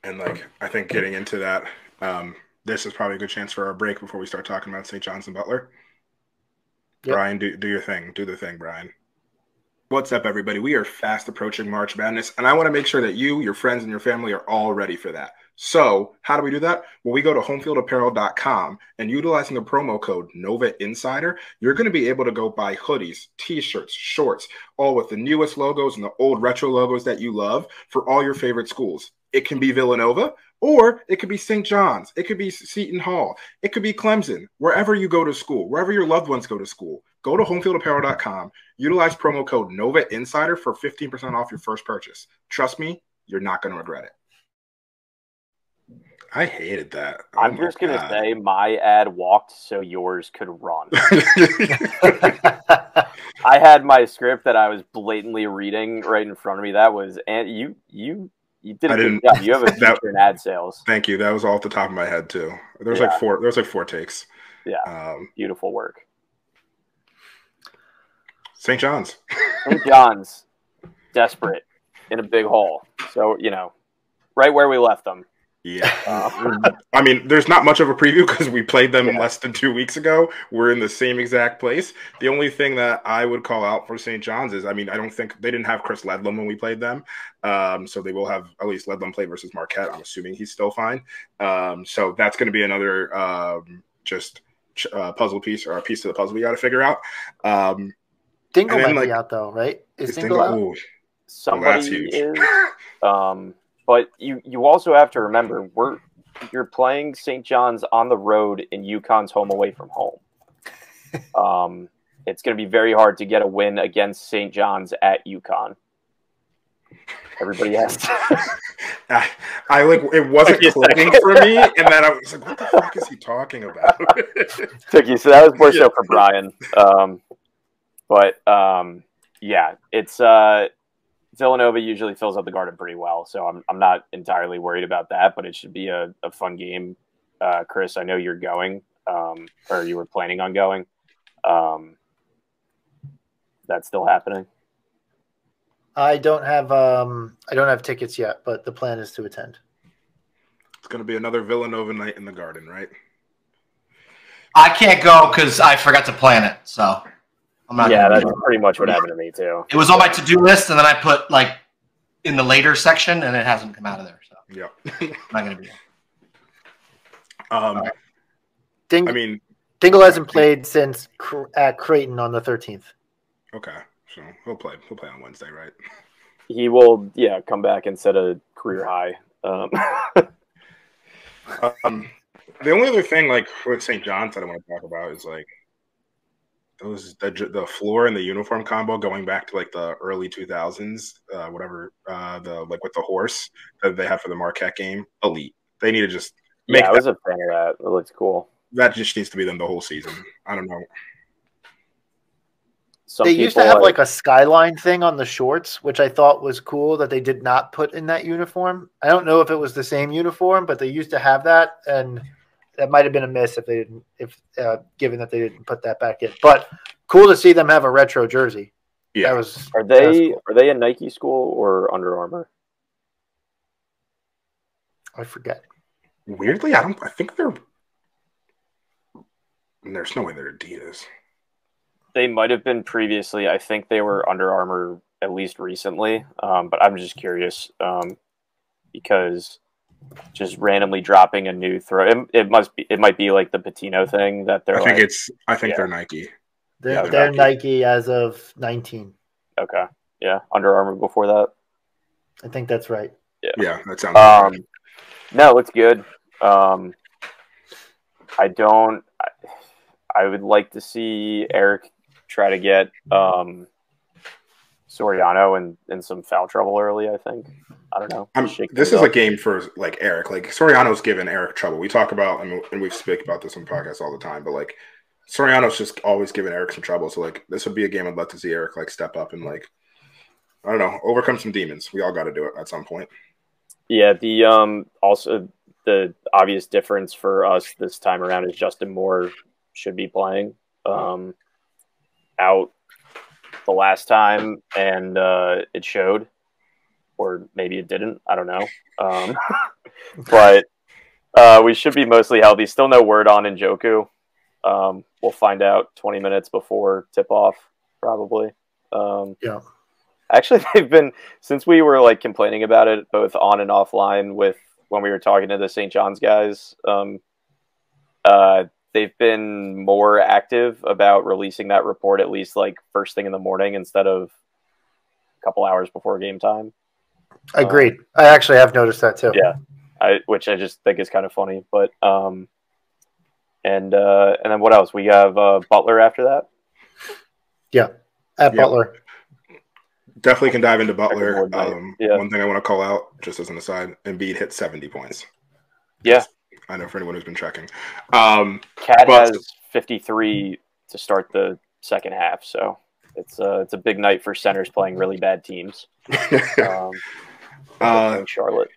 And like I think getting into that, um, this is probably a good chance for our break before we start talking about St. John's and Butler. Yep. Brian, do do your thing. Do the thing, Brian. What's up, everybody? We are fast approaching March Madness, and I want to make sure that you, your friends, and your family are all ready for that. So, how do we do that? Well, we go to homefieldapparel.com and utilizing the promo code Nova Insider, you're going to be able to go buy hoodies, t-shirts, shorts, all with the newest logos and the old retro logos that you love for all your favorite schools. It can be Villanova, or it could be St. John's, it could be Seton Hall, it could be Clemson, wherever you go to school, wherever your loved ones go to school. Go to homefieldapparel.com, utilize promo code Nova Insider for 15% off your first purchase. Trust me, you're not going to regret it. I hated that. Oh I'm just gonna God. say my ad walked so yours could run. [laughs] [laughs] I had my script that I was blatantly reading right in front of me. That was and you you you did a good didn't- job. You have a [laughs] that- in ad sales. Thank you. That was all at the top of my head too. There's Yeah. like four. There's like four takes. Yeah, Um, beautiful work. St. John's. St. John's desperate in a big hole. So you know, right where we left them. Yeah. [laughs] Uh, I mean, there's not much of a preview because we played them Yeah. less than two weeks ago. We're in the same exact place. The only thing that I would call out for St. John's is, I mean, I don't think they didn't have Chris Ledlum when we played them, um, so they will have at least Ledlum play versus Marquette. I'm assuming he's still fine. Um, so that's going to be another um, just uh, puzzle piece or a piece of the puzzle we got to figure out. Um, Dingle And might like, be out though, right? Is is Dingle, Dingle- out? ooh, somebody that's huge. is. [laughs] Um, but you you also have to remember we're you're playing St. John's on the road in UConn's home away from home. [laughs] Um, it's going to be very hard to get a win against St. John's at UConn. Everybody [laughs] has. I, I like it wasn't Took you a clicking for me, and then I was like, "What the fuck is he talking about?" [laughs] took you. So that was more so for Brian. Um, but um, yeah, it's uh, Villanova usually fills up the garden pretty well, so I'm I'm not entirely worried about that. But it should be a, a fun game. Uh, Chris, I know you're going, um, or you were planning on going. Um, that's still happening. I don't have um I don't have tickets yet, but the plan is to attend. It's gonna be another Villanova night in the Garden, right? I can't go because I forgot to plan it. So I'm not. Yeah, that's pretty much what happened to me too. It was on my to-do list, and then I put like in the later section, and it hasn't come out of there. So Yeah. [laughs] I'm not gonna be there. um, Ding- I mean, Dingle hasn't played since Cr- at Creighton on the 13th. okay, so he'll play. He'll play on Wednesday, right? He will, yeah, come back and set a career high. Um, [laughs] Um, The only other thing, like with St. John's, that I want to talk about is like those the the floor and the uniform combo going back to like the early two thousands, uh, whatever uh, the like with the horse that they had for the Marquette game, elite. They need to just make yeah, I that, was a fan of that. It looks cool. that just needs to be them the whole season. I don't know. Some they used to have are- like a skyline thing on the shorts, which I thought was cool that they did not put in that uniform. I don't know if it was the same uniform, but they used to have that, and that might have been a miss if they didn't, if uh, given that they didn't put that back in. But cool to see them have a retro jersey. Yeah, That was Are that was they cool. are they a Nike school or Under Armour? I forget. weirdly, I don't. I think they're. There's no way they're Adidas. They might have been previously. I think they were Under Armour at least recently. Um, but I'm just curious um, because just randomly dropping a new throw. It, it must be. It might be like the Pitino thing that they're I think like. it's. I think Yeah. they're Nike. They're, Yeah, they're, they're Nike. as of 19. okay, yeah, Under Armour before that. I think that's right. Yeah, Yeah, that sounds. right. Um, no, it's good. Um, I don't. I, I would like to see Eric try to get um, Soriano in, in some foul trouble early. I think. I don't know. I'm, this is a game for like Eric. Like Soriano's given Eric trouble. We talk about and, and we speak about this on podcasts all the time. But like Soriano's just always giving Eric some trouble. So like this would be a game I'd love to see Eric like step up and like I don't know overcome some demons. We all got to do it at some point. Yeah. The um also the obvious difference for us this time around is Justin Moore should be playing um out the last time and uh, it showed. Or maybe it didn't. I don't know. Um, [laughs] but uh, we should be mostly healthy. Still no word on Njoku. um, we'll find out 20 minutes before tip off probably. Um, Yeah. actually [laughs] they've been since we were like complaining about it both on and offline with when we were talking to the st john's guys um, uh, they've been more active about releasing that report at least like first thing in the morning instead of a couple hours before game time Agreed. I actually have noticed that too. Yeah. I, which I just think is kind of funny. But um, and uh, and then what else? We have uh, Butler after that. Yeah, at Yeah. Butler. Definitely can dive into Butler. Um, Yeah. One thing I want to call out, just as an aside, Embiid hit 70 points. Yeah, I know for anyone who's been checking. Um, Cat But- has fifty three to start the second half, so it's uh, it's a big night for centers playing really bad teams. [laughs] Um, uh, Charlotte.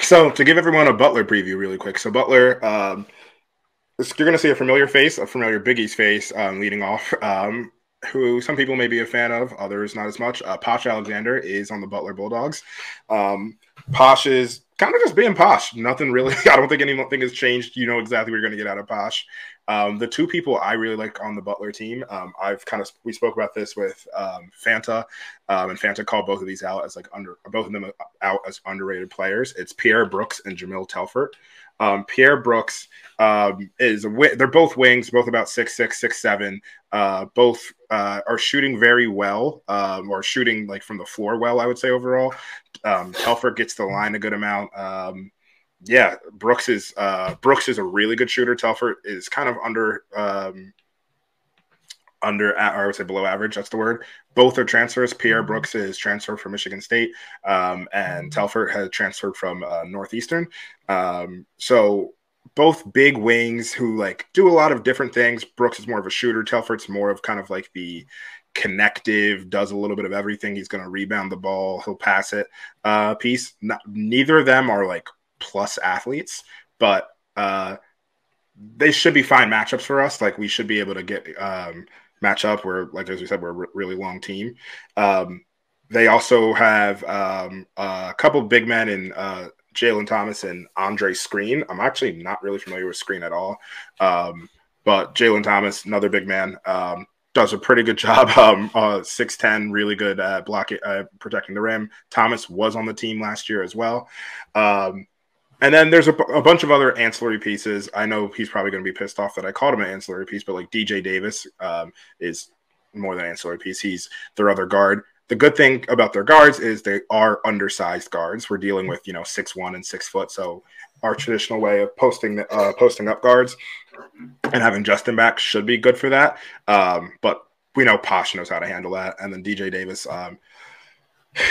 So to give everyone a Butler preview really quick. So Butler, um, you're going to see a familiar face, a familiar Biggie's face um, leading off, um, who some people may be a fan of, others not as much. Uh, Posh Alexander is on the Butler Bulldogs. Um, Posh is kind of just being Posh. Nothing really. [laughs] I don't think anything has changed. You know exactly what you're going to get out of Posh. Um, the two people I really like on the Butler team, um, I've kind of we spoke about this with um, Fanta, um, and Fanta called both of these out as like under both of them out as underrated players. It's Pierre Brooks and Jahmyl Telfort. Um, Pierre Brooks um, is a they're both wings, both about six six six seven. Uh, both uh, are shooting very well, or shooting like from the floor well. I would say overall. Um, Telfort gets the line a good amount. Um, yeah, Brooks is uh, Brooks is a really good shooter. Telfort is kind of under um, under or I would say below average. That's the word. Both are transfers. Pierre Brooks is transferred from Michigan State, um, and Telfort has transferred from uh, Northeastern. Um, so both big wings who like do a lot of different things. Brooks is more of a shooter. Telfort's more of kind of like the connective, does a little bit of everything. He's going to rebound the ball. He'll pass it. Uh, piece. Not, neither of them are like plus athletes, but uh, they should be fine matchups for us. Like we should be able to get um, match up. We're like as we said, we're a really long team. Um, they also have um, a couple big men in uh, Jalen Thomas and Andre Screen. I'm actually not really familiar with Screen at all, um, but Jalen Thomas, another big man, um, does a pretty good [laughs] job. Um, uh, Six ten, really good at blocking, uh, protecting the rim. Thomas was on the team last year as well. Um, and then there's a, a bunch of other ancillary pieces. I know he's probably going to be pissed off that I called him an ancillary piece, but like DJ Davis um, is more than ancillary piece. He's their other guard. The good thing about their guards is they are undersized guards. We're dealing with you know six one and six foot, so our traditional way of posting uh, posting up guards and having Justin back should be good for that. Um, but we know Posh knows how to handle that, and then DJ Davis. Um,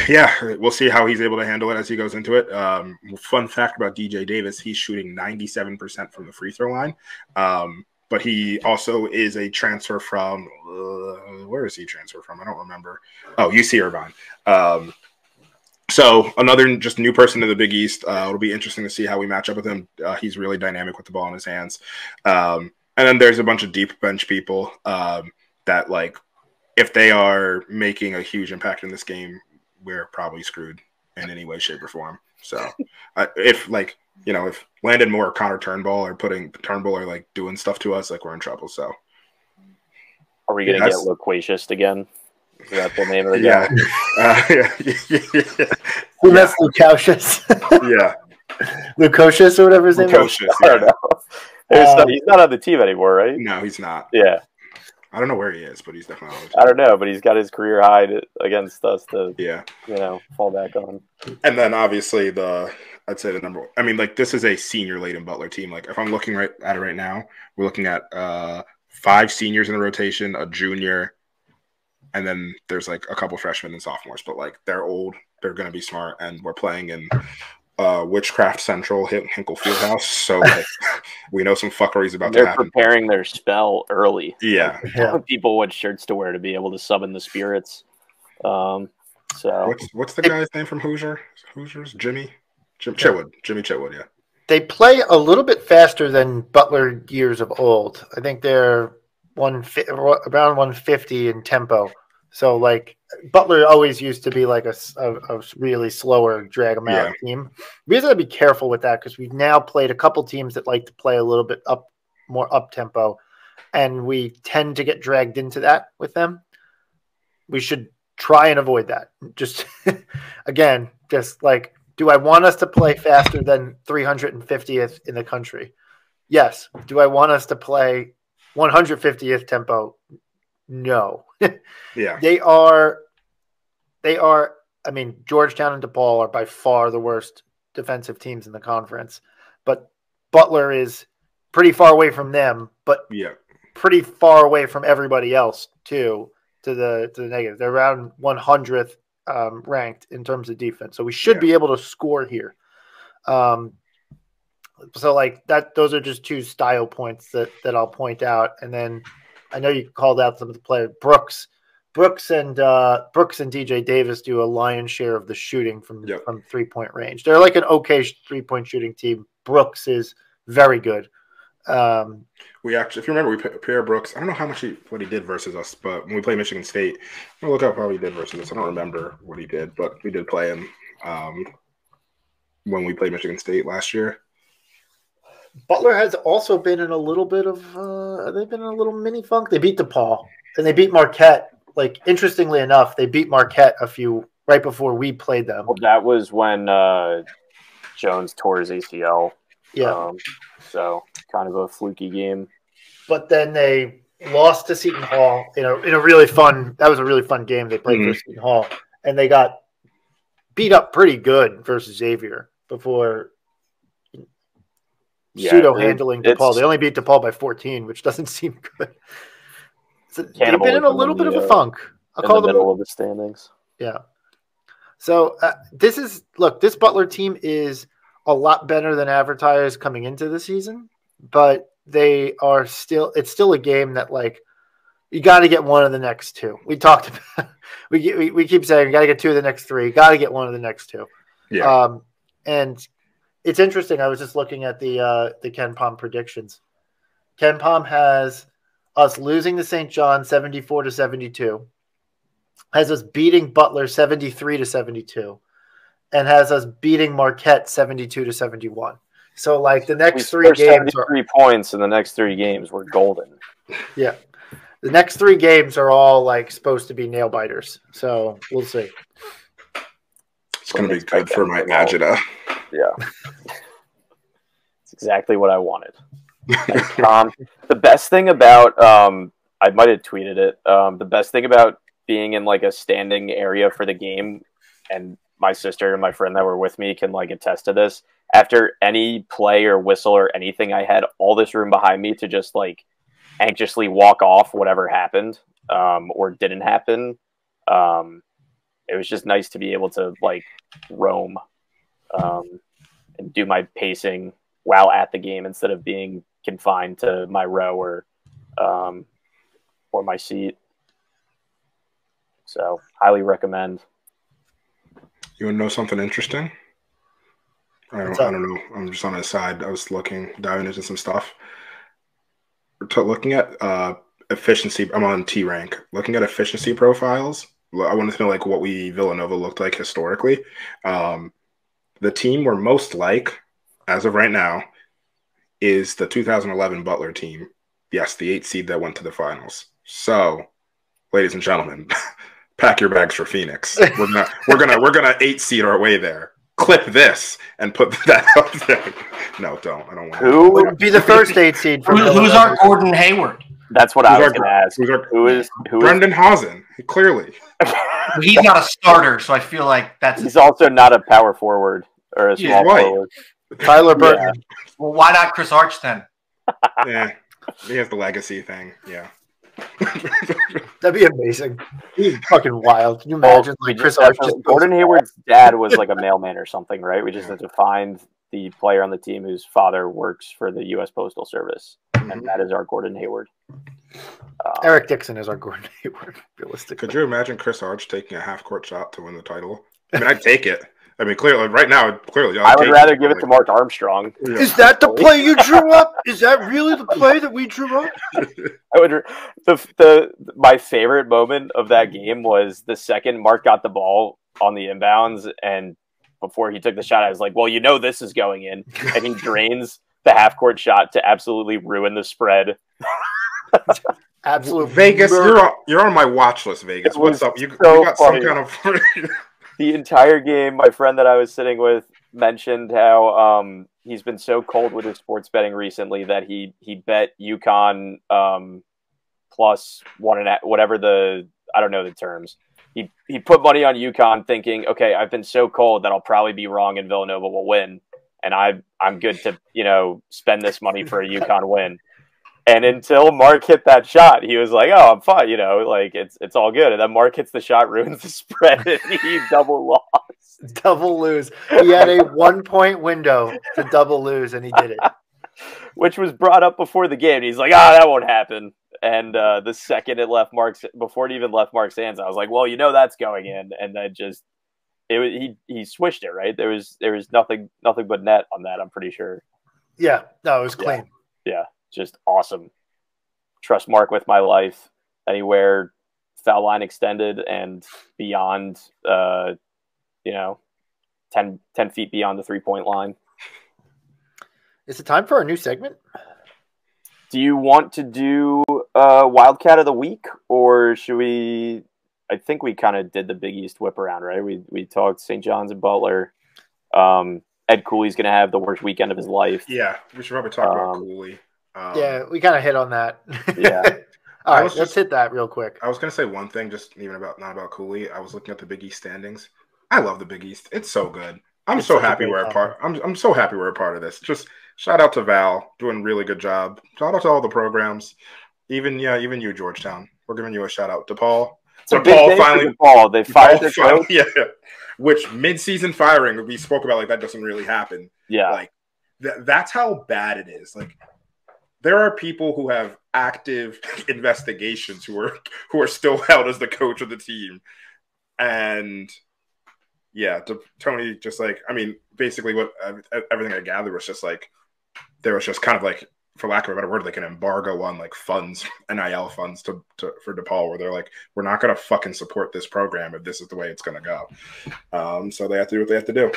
yeah, we'll see how he's able to handle it as he goes into it. Um, fun fact about DJ Davis: he's shooting 97% from the free throw line. Um, but he also is a transfer from uh, where is he transfer from? I don't remember. Oh, UC Irvine. Um, so another just new person in the Big East. Uh, it'll be interesting to see how we match up with him. Uh, he's really dynamic with the ball in his hands. Um, and then there's a bunch of deep bench people um, that like if they are making a huge impact in this game, we're probably screwed in any way, shape, or form. So [laughs] uh, if like you know if Landon Moore or Connor Turnbull are putting Turnbull are like doing stuff to us, like we're in trouble. So Are we gonna Yeah, get loquacious again? Is that the name of the guy? [laughs] yeah, [laughs] uh, yeah, [laughs] Who that's Lukosius? yeah. Lucocious or whatever his name is. Precocious, I don't yeah. know. Um, no- he's not on the team anymore, right? No, he's not. Yeah, I don't know where he is, but he's definitely I don't know, but he's got his career high to, against us to Yeah. you know fall back on. And then obviously the I'd say the number I mean like this is a senior Leighton Butler team. Like if I'm looking right at it right now, we're looking at uh five seniors in the rotation, a junior, and then there's like a couple freshmen and sophomores, but like they're old, they're gonna be smart, and we're playing in uh Witchcraft Central Hin- Hinkle Fieldhouse. So [laughs] like we know some fuckeries about They're happen. preparing their spell early. Yeah. Yeah. People what shirts to wear to be able to summon the spirits. Um, so What's what's the guy's name from Hoosier? Hoosiers? Jimmy? Jim Chitwood. Jimmy Chitwood, yeah. They play a little bit faster than Butler years of old. I think they're one fi- around 150 in tempo. So like Butler always used to be like a a really slower drag them out team. We have to be careful with that because we've now played a couple teams that like to play a little bit up more up tempo, and we tend to get dragged into that with them. We should try and avoid that. Just [laughs] again, just like, do I want us to play faster than 350th in the country? Yes. Do I want us to play 150th tempo? No. Yeah. They are, they are. I mean, Georgetown and DePaul are by far the worst defensive teams in the conference, but Butler is pretty far away from them, but Yeah. pretty far away from everybody else too. To the to the negative, they're around 100th um, ranked in terms of defense, so we should Yeah. be able to score here. Um, so like that, those are just two style points that that I'll point out, and then I know you called out some of the players. Brooks, Brooks and uh, Brooks and DJ Davis do a lion's share of the shooting from Yep. from three point range. They're like an okay three point shooting team. Brooks is very good. Um, We actually, if you remember, we Pierre Brooks. I don't know how much he what he did versus us, but when we played Michigan State, I'm gonna look up how he did versus us. I don't remember what he did, but we did play him um, when we played Michigan State last year. Butler has also been in a little bit of uh they've been in a little mini funk. They beat DePaul and they beat Marquette. Like interestingly enough, they beat Marquette a few right before we played them. well, that was when uh, Jones tore his ACL. Yeah. Um, so kind of a fluky game. But then they lost to Seton Hall in a in a really fun that was a really fun game they played Mhm. for Seton Hall. And they got beat up pretty good versus Xavier before Yeah, pseudo it- handling DePaul. They only beat DePaul by 14, which doesn't [laughs] seem good. So they've been in a little in bit of a uh, funk. I'll in call the them middle of the standings. Yeah. So uh, this is look. This Butler team is a lot better than advertised coming into the season, but they are still. It's still a game that like you got to get one of the next two. We talked [laughs] about. We we, we keep saying you got to get two of the next three. Got to get one of the next two. Yeah, Um, and it's interesting. I was just looking at the uh, the KenPom predictions. KenPom has us losing to St. John seventy four to seventy two, has us beating Butler seventy three to seventy two, and has us beating Marquette seventy two to seventy one. So like the next three games are 73 points in the next three games. We're golden. yeah. The next three games are all like supposed to be nail biters. So we'll see. It's gonna be good for my agita. Yeah. [laughs] it's exactly what I wanted. [laughs] um, the best thing about um, I might have tweeted it. Um, the best thing about being in like a standing area for the game and my sister and my friend that were with me can like attest to this. After any play or whistle or anything, I had all this room behind me to just like anxiously walk off whatever happened um, or didn't happen. Um, it was just nice to be able to like roam um, and do my pacing while at the game instead of being confined to my row or um, or my seat. So, highly recommend. You want to know something interesting? I don't, I don't know. I'm just on the side. I was looking, diving into some stuff. T- looking at uh, efficiency. I'm on T rank. Looking at efficiency profiles. L- I wanted to know like what we Villanova looked like historically. Um, the team we're most like, as of right now, is the 2011 Butler team. Yes, the eight seed that went to the finals. So, ladies and gentlemen, [laughs] pack your bags for Phoenix. We're gonna [laughs] we're gonna we're gonna eight seed our way there. Clip this and put [laughs] that up there. No, don't. I don't want. Who? Would be the first eight seed. Who, who's our Gordon Hayward? That's what I was going to ask. Who's our, Who is who is? Brendan Hausen? Clearly, He's not a starter, so I feel like that's He's also not a power forward or a small white. forward. Tyler Burton. well. Why not Chris Arch then? [laughs] yeah. He has the legacy thing. Yeah. [laughs] That'd be amazing. He's fucking wild. Can you imagine we like Chris just Arch to- just Gordon Hayward's dad was like a mailman or something, right? We just Yeah. have to find the player on the team whose father works for the U.S. Postal Service. And that is our Gordon Hayward. Um, Eric Dixon is our Gordon [laughs] Hayward, realistically. Could you imagine Chris Arch taking a half court shot to win the title? I mean, I'd take it. I mean, clearly, right now, clearly, I'd I would take rather give it to Mark Armstrong. yeah. Is that the [laughs] play you drew up? Is that really the play that we drew up? [laughs] I would the the my favorite moment of that game was the second Mark got the ball on the inbounds and before he took the shot, I was like, "Well, you know this is going in," and he drains the half court shot to absolutely ruin the spread. [laughs] Absolute Vegas, murder. you're on, you're on my watch list. Vegas, what's up? You, so you got funny. some kind of [laughs] The entire game, my friend that I was sitting with mentioned how um, he's been so cold with his sports betting recently that he he bet UConn um, plus one and a, whatever the I don't know the terms. He he put money on UConn, thinking, okay, I've been so cold that I'll probably be wrong and Villanova will win, and I I'm good to you know spend this money for a UConn win. And until Mark hit that shot, he was like, "Oh, I'm fine," you know, like it's it's all good. And then Mark hits the shot, [laughs] ruins the spread, and he double lost. [laughs] double lose. He had a one point window to double lose, and he did it. [laughs] which was brought up before the game. He's like, "Ah, that won't happen." And uh, the second it left Mark's, before it even left Mark's hands, I was like, "Well, you know that's going in." And then just it was he he swished it right. There was there was nothing nothing but net on that. I'm pretty sure. Yeah, no, it was clean. Yeah, just awesome. Trust Mark with my life anywhere foul line extended and beyond. Uh, you know, 10, 10 feet beyond the three point line. Is it time for our new segment? Do you want to do uh, Wildcat of the Week, or should we? I think we kind of did the Big East whip around, right? We we talked St. John's and Butler. Um, Ed Cooley's going to have the worst weekend of his life. yeah. We should probably talk about Um, Cooley. Um, yeah, we kind of hit on that. Yeah. [laughs] All I right, was let's just- hit that real quick. I was gonna say one thing, just even about not about Cooley. I was looking at the Big East standings. I love the Big East. It's so good. I'm It's so such a happy we're a part. I'm I'm so happy we're a part of this. Just shout out to Val, doing a really good job. Shout out to all the programs. Even yeah, even you, Georgetown. We're giving you a shout out. DePaul. It's a DePaul big day for finally- DePaul. They fired DePaul their finally- coach. [laughs] yeah. Which mid-season firing we spoke about like that doesn't really happen. Yeah, Like th- that's how bad it is. Like there are people who have active [laughs] investigations who are who are still [laughs] held as the coach of the team, and yeah, to, Tony just like I mean, basically what ev- everything I gathered was just like there was just kind of like, for lack of a better word, like an embargo on like funds, [laughs] NIL funds to, to for DePaul, where they're like, we're not gonna fucking support this program if this is the way it's gonna go. Um, so they have to do what they have to do.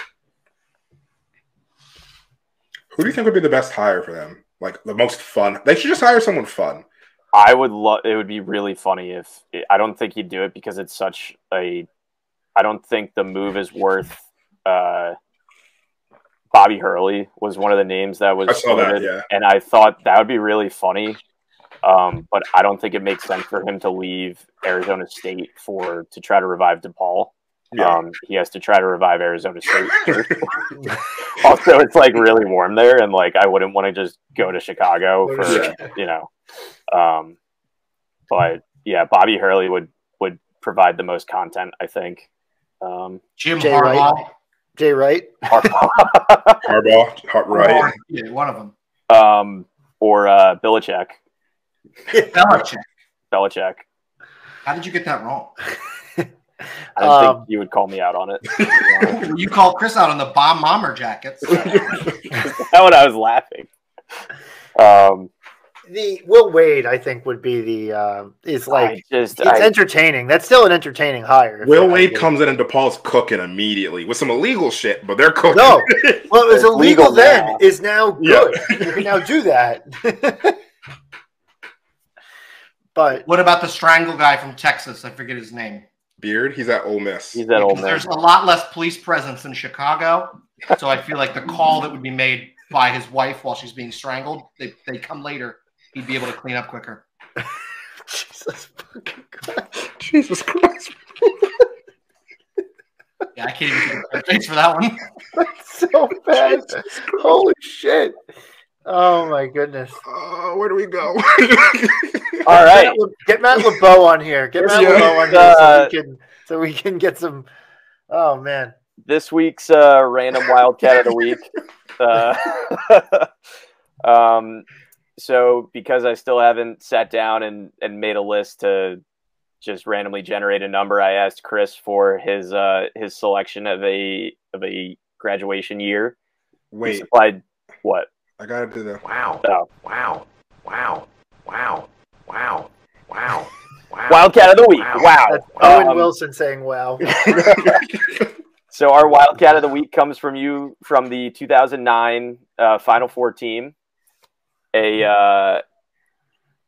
Who do you think would be the best hire for them? Like the most fun? They should just hire someone fun. I would love. It would be really funny if I don't think he'd do it because it's such a. I don't think the move is worth. Uh, Bobby Hurley was one of the names that was I saw that, yeah. and I thought that would be really funny. Um, but I don't think it makes sense for him to leave Arizona State for to try to revive DePaul. Yeah. Um, he has to try to revive Arizona State. [laughs] also, it's like really warm there, and like I wouldn't want to just go to Chicago for Chicago. you know. Um, but yeah, Bobby Hurley would would provide the most content, I think. Um, Jim Jay Harbaugh. Jay Wright. [laughs] Harbaugh, Har- right? Yeah, one of them. um, or uh, Belichick. Belichick. Belichick. How did you get that wrong? I don't Um, think you would call me out on it. [laughs] you called Chris out on the bomb bomber jackets. [laughs] That's what I was laughing. Um, The Will Wade, I think, would be the uh, is like just it's I, entertaining. That's still an entertaining hire. Will Wade comes in and DePaul's cooking immediately with some illegal shit, but they're cooking. No, well, it was [laughs] It's illegal then. now. Is now Yeah. good. you can now do that. [laughs] but what about the strangle guy from Texas? I forget his name. Beard, he's at Ole Miss. he's that old Because man. There's a lot less police presence in Chicago, so I feel like the call that would be made by his wife while she's being strangled, they, they come later. He'd be able to clean up quicker. [laughs] Jesus fucking Christ. Jesus Christ. Yeah, I can't even think of face for that one. [laughs] That's so bad. Holy shit. Oh my goodness. Uh, where do we go? [laughs] All right. Matt Le- Get Matt LeBeau on here. Get Matt Yeah. LeBeau on here so Uh, we can so we can get some Oh man. this week's uh, random wildcat of the week. Uh, um, so because I still haven't sat down and, and made a list to just randomly generate a number, I asked Chris for his uh, his selection of a of a graduation year. He Wait, supplied what? I gotta do the. Wow. Oh. Wow. Wow. Wow. Wow. Wow. Wow. Wildcat of the week. Wow. That's Owen Um, Wilson saying wow. [laughs] [laughs] So our wildcat of the week comes from you from the 2009 uh, Final Four team, a uh,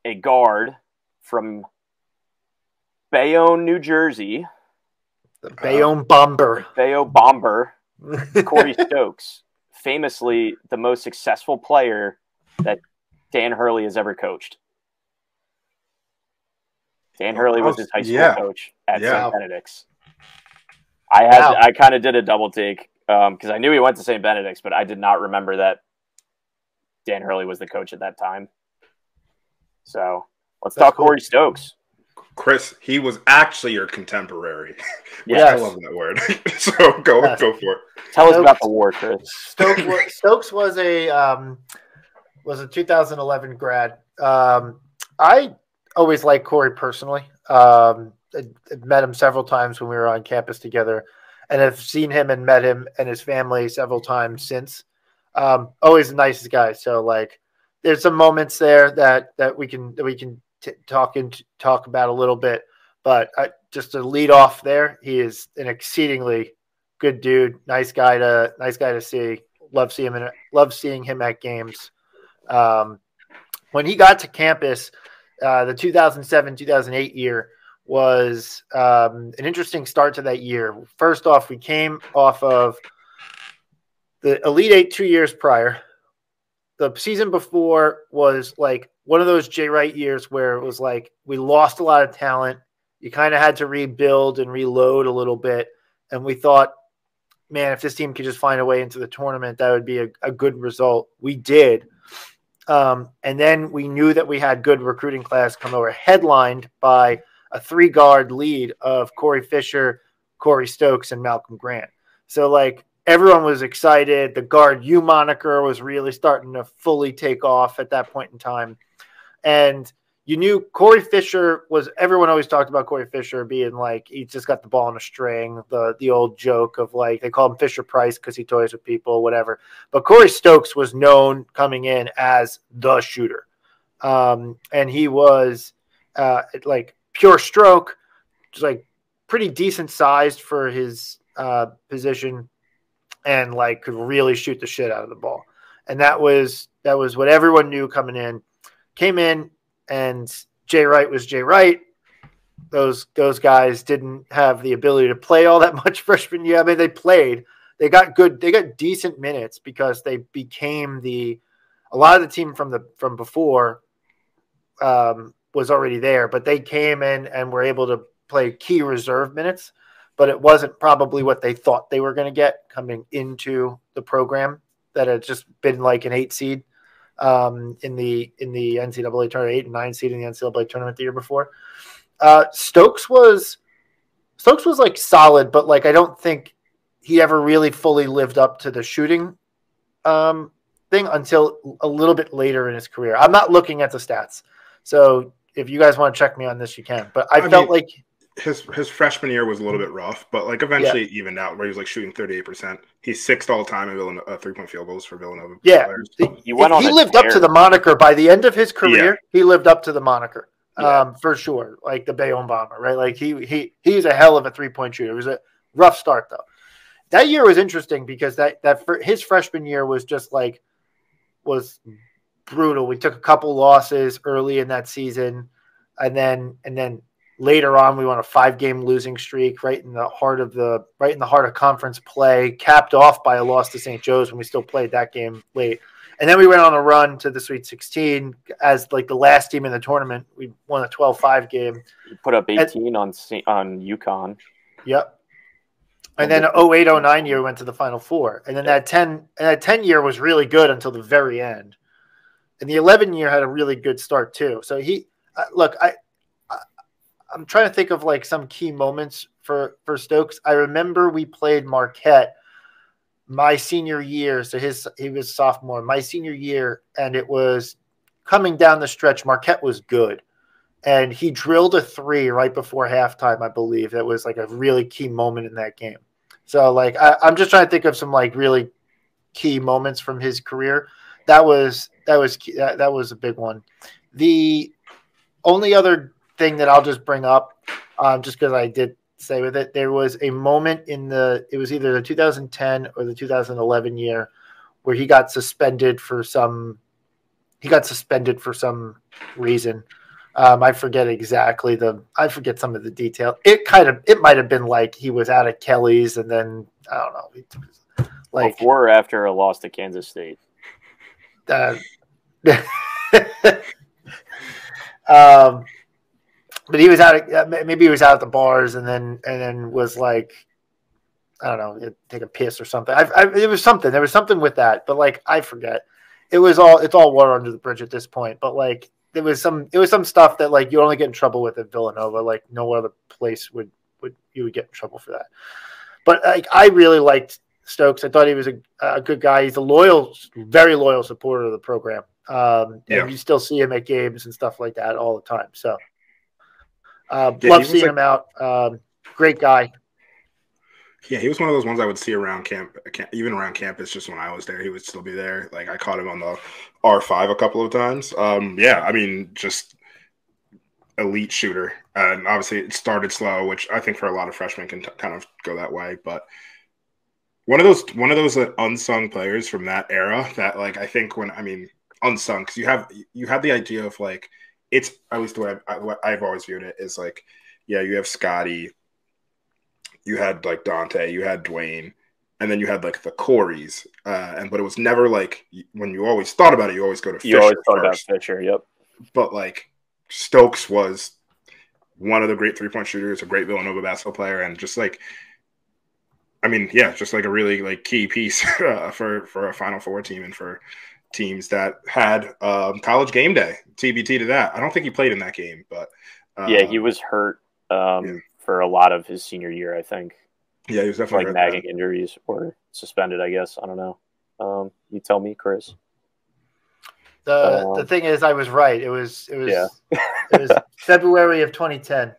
a guard from Bayonne, New Jersey, The Bayonne Bomber. Bayonne Bomber, [laughs] Corey Stokes, famously the most successful player that Dan Hurley has ever coached. Dan Hurley was his high school Yeah. coach at Yeah. St. Benedict's. I had Wow. I kind of did a double take because I knew he went to St. Benedict's, but I did not remember that Dan Hurley was the coach at that time. So let's That's talk cool. Corey Stokes. Chris, he was actually your contemporary. Yeah, [laughs] Yes. I love that word. [laughs] so go Yes. go for it. tell us about the war, Chris. Stokes was, [laughs] Stokes was a um, was a 2011 grad. Um, I always liked Corey personally. Um, I, I met him several times when we were on campus together, and have seen him and met him and his family several times since. Um, always the nicest guy. So like, there's some moments there that that we can that we can t- talk and talk about a little bit. But I, just to lead off there, he is an exceedingly good dude, nice guy to nice guy to see. Love seeing him. In, love seeing him at games. Um, when he got to campus, uh, the 2007 2008 year was um, an interesting start to that year. First off, we came off of the Elite Eight two years prior. The season before was like one of those Jay Wright years where it was like we lost a lot of talent. You kind of had to rebuild and reload a little bit. And we thought, man, if this team could just find a way into the tournament, that would be a, a good result. We did. Um, and then we knew that we had good recruiting class come over, headlined by a three guard lead of Corey Fisher, Corey Stokes, and Malcolm Grant. So, like, everyone was excited. The guard U moniker was really starting to fully take off at that point in time. And you knew Corey Fisher was everyone always talked about Corey Fisher being like he just got the ball on a string, the the old joke of like they call him Fisher Price because he toys with people, whatever. But Corey Stokes was known coming in as the shooter, um, and he was uh, like pure stroke, just like pretty decent sized for his uh, position, and like could really shoot the shit out of the ball. And that was that was what everyone knew coming in. Came in and Jay Wright was Jay Wright. Those those guys didn't have the ability to play all that [laughs] much freshman year. I mean, they played. They got good. They got decent minutes because they became the. A lot of the team from the from before um, was already there, but they came in and were able to play key reserve minutes. But it wasn't probably what they thought they were going to get coming into the program. That had just been like an eight seed um, in the in the NCAA tournament, eight and nine seed in the NCAA tournament the year before. Uh, Stokes was Stokes was like solid, but like I don't think he ever really fully lived up to the shooting um, thing until a little bit later in his career. I'm not looking at the stats, so if you guys want to check me on this, you can. But I, I felt mean- like his his freshman year was a little bit rough, but like eventually it evened out where he was like shooting 38%. He's sixth all time in Villanova, uh, three point field goals for Villanova. Yeah. players. He went on he a lived up to the moniker by the end of his career. He lived up to the moniker, um, for sure. Like the Bayonne bomber, right? Like he he he's a hell of a three point shooter. It was a rough start though. That year was interesting because that that fir- his freshman year was just like was brutal. We took a couple losses early in that season, and then and then later on we won a five game losing streak right in the heart of the right in the heart of conference play, capped off by a loss to St. Joe's when we still played that game late. And then we went on a run to the Sweet 16 as like the last team in the tournament. We won a 12-5 game. He put up 18 on Sa- on UConn. Yep. And then 08 09 year went to the final four. And then that 10 and that 10 year was really good until the very end. And the 11 year had a really good start too. So he uh, look, I I'm trying to think of like some key moments for for Stokes. I remember we played Marquette my senior year. So his he was sophomore, my senior year, and it was coming down the stretch. Marquette was good and he drilled a three right before halftime, I believe. That was like a really key moment in that game. So like I, I'm just trying to think of some like really key moments from his career. That was that was that, that was a big one. The only other thing that I'll just bring up, um, just because I did say with it, there was a moment in the it was either the 2010 or the 2011 year where he got suspended for some he got suspended for some reason. Um, I forget exactly the. I forget some of the detail. It kind of. It might have been like he was out of Kelly's, and then I don't know. Like Before or after a loss to Kansas State. uh, [laughs] um, but he was out. Uh, maybe he was out at the bars, and then and then was like, I don't know, take a piss or something. I, I, it was something. There was something with that, but like I forget. It was all. It's all water under the bridge at this point. But like there was some. It was some stuff that like you only get in trouble with at Villanova. Like no other place would would you would get in trouble for that. But like I really liked Stokes. I thought he was a, a good guy. He's a loyal, very loyal supporter of the program. Um, Yeah. and you still see him at games and stuff like that all the time. So, uh, Yeah, love seeing like- him out. Um, great guy. Yeah, he was one of those ones I would see around camp, camp- even around campus. Just when I was there, he would still be there. Like I caught him on the R five a couple of times. Um, yeah, I mean, just elite shooter, and obviously it started slow, which I think for a lot of freshmen can t- kind of go that way. But one of those, one of those uh, unsung players from that era that, like, I think when I mean unsung, because you have you had the idea of like it's at least the way I, what I've always viewed it is like, yeah, you have Scotty, you had like Dante, you had Dwayne, and then you had like the Coreys. Uh, and but it was never like when you always thought about it, you always go to Fisher You always thought about. Fisher. Yep. But like Stokes was one of the great three point shooters, a great Villanova basketball player, and just like I mean, yeah, just like a really like key piece uh, [laughs] for for a Final Four team and for teams that had um, college game day. TBT to that. I don't think he played in that game, but uh, yeah, he was hurt um, yeah. for a lot of his senior year. I think Yeah, he was definitely like hurt nagging injuries or suspended. I guess I don't know. Um, you tell me, Chris. The Um, the thing is, I was right. It was it was Yeah. [laughs] it was February of 2010.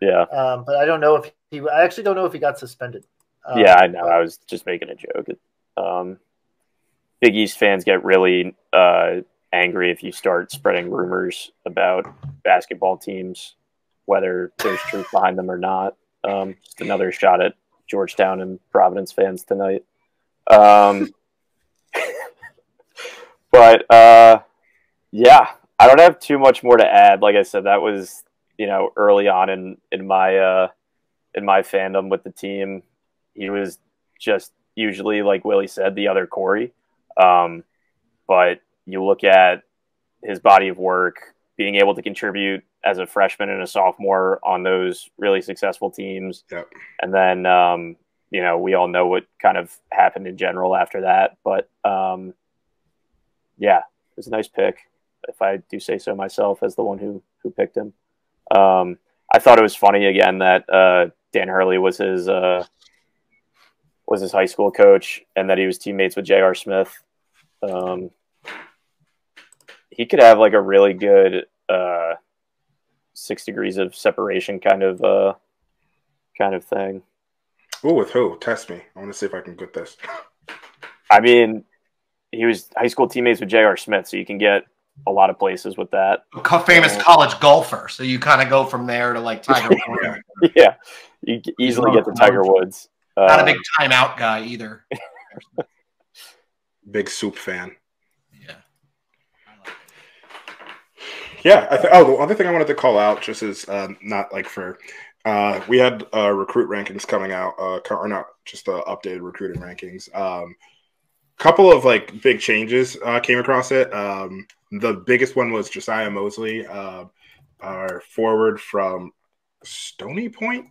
Yeah, Um, but I don't know if he. I actually don't know if he got suspended. Um, yeah, I know. I was just making a joke. Um, Big East fans get really uh, angry if you start spreading rumors about basketball teams, whether there's truth behind them or not. Um, just another shot at Georgetown and Providence fans tonight. Um, [laughs] but uh, yeah, I don't have too much more to add. Like I said, that was you know early on in in my uh, in my fandom with the team. He was just usually like Willie said, the other Corey. Um, but you look at his body of work being able to contribute as a freshman and a sophomore on those really successful teams. Yep. And then, um, you know, we all know what kind of happened in general after that. But um, yeah, it was a nice pick, if I do say so myself, as the one who who picked him. Um, I thought it was funny again that uh, Dan Hurley was his uh, was his high school coach, and that he was teammates with J.R. Smith. Um, he could have like a really good uh, six degrees of separation kind of uh, kind of thing. Oh, with who? Test me. I want to see if I can get this. [laughs] I mean, he was high school teammates with J.R. Smith, so you can get a lot of places with that. A co- famous college golfer. So you kind of go from there to like Tiger [laughs] Woods. yeah, you easily get to Tiger Woods. Not a Uh, big timeout guy either. [laughs] Big soup fan. Yeah. I like. Yeah. I th- oh, the other thing I wanted to call out, just is um, not like for, uh, we had uh, recruit rankings coming out, uh, or not just the updated recruiting rankings. Um, couple of like big changes uh, came across it. Um, the biggest one was Josiah Moseley, uh, our forward from Stony Point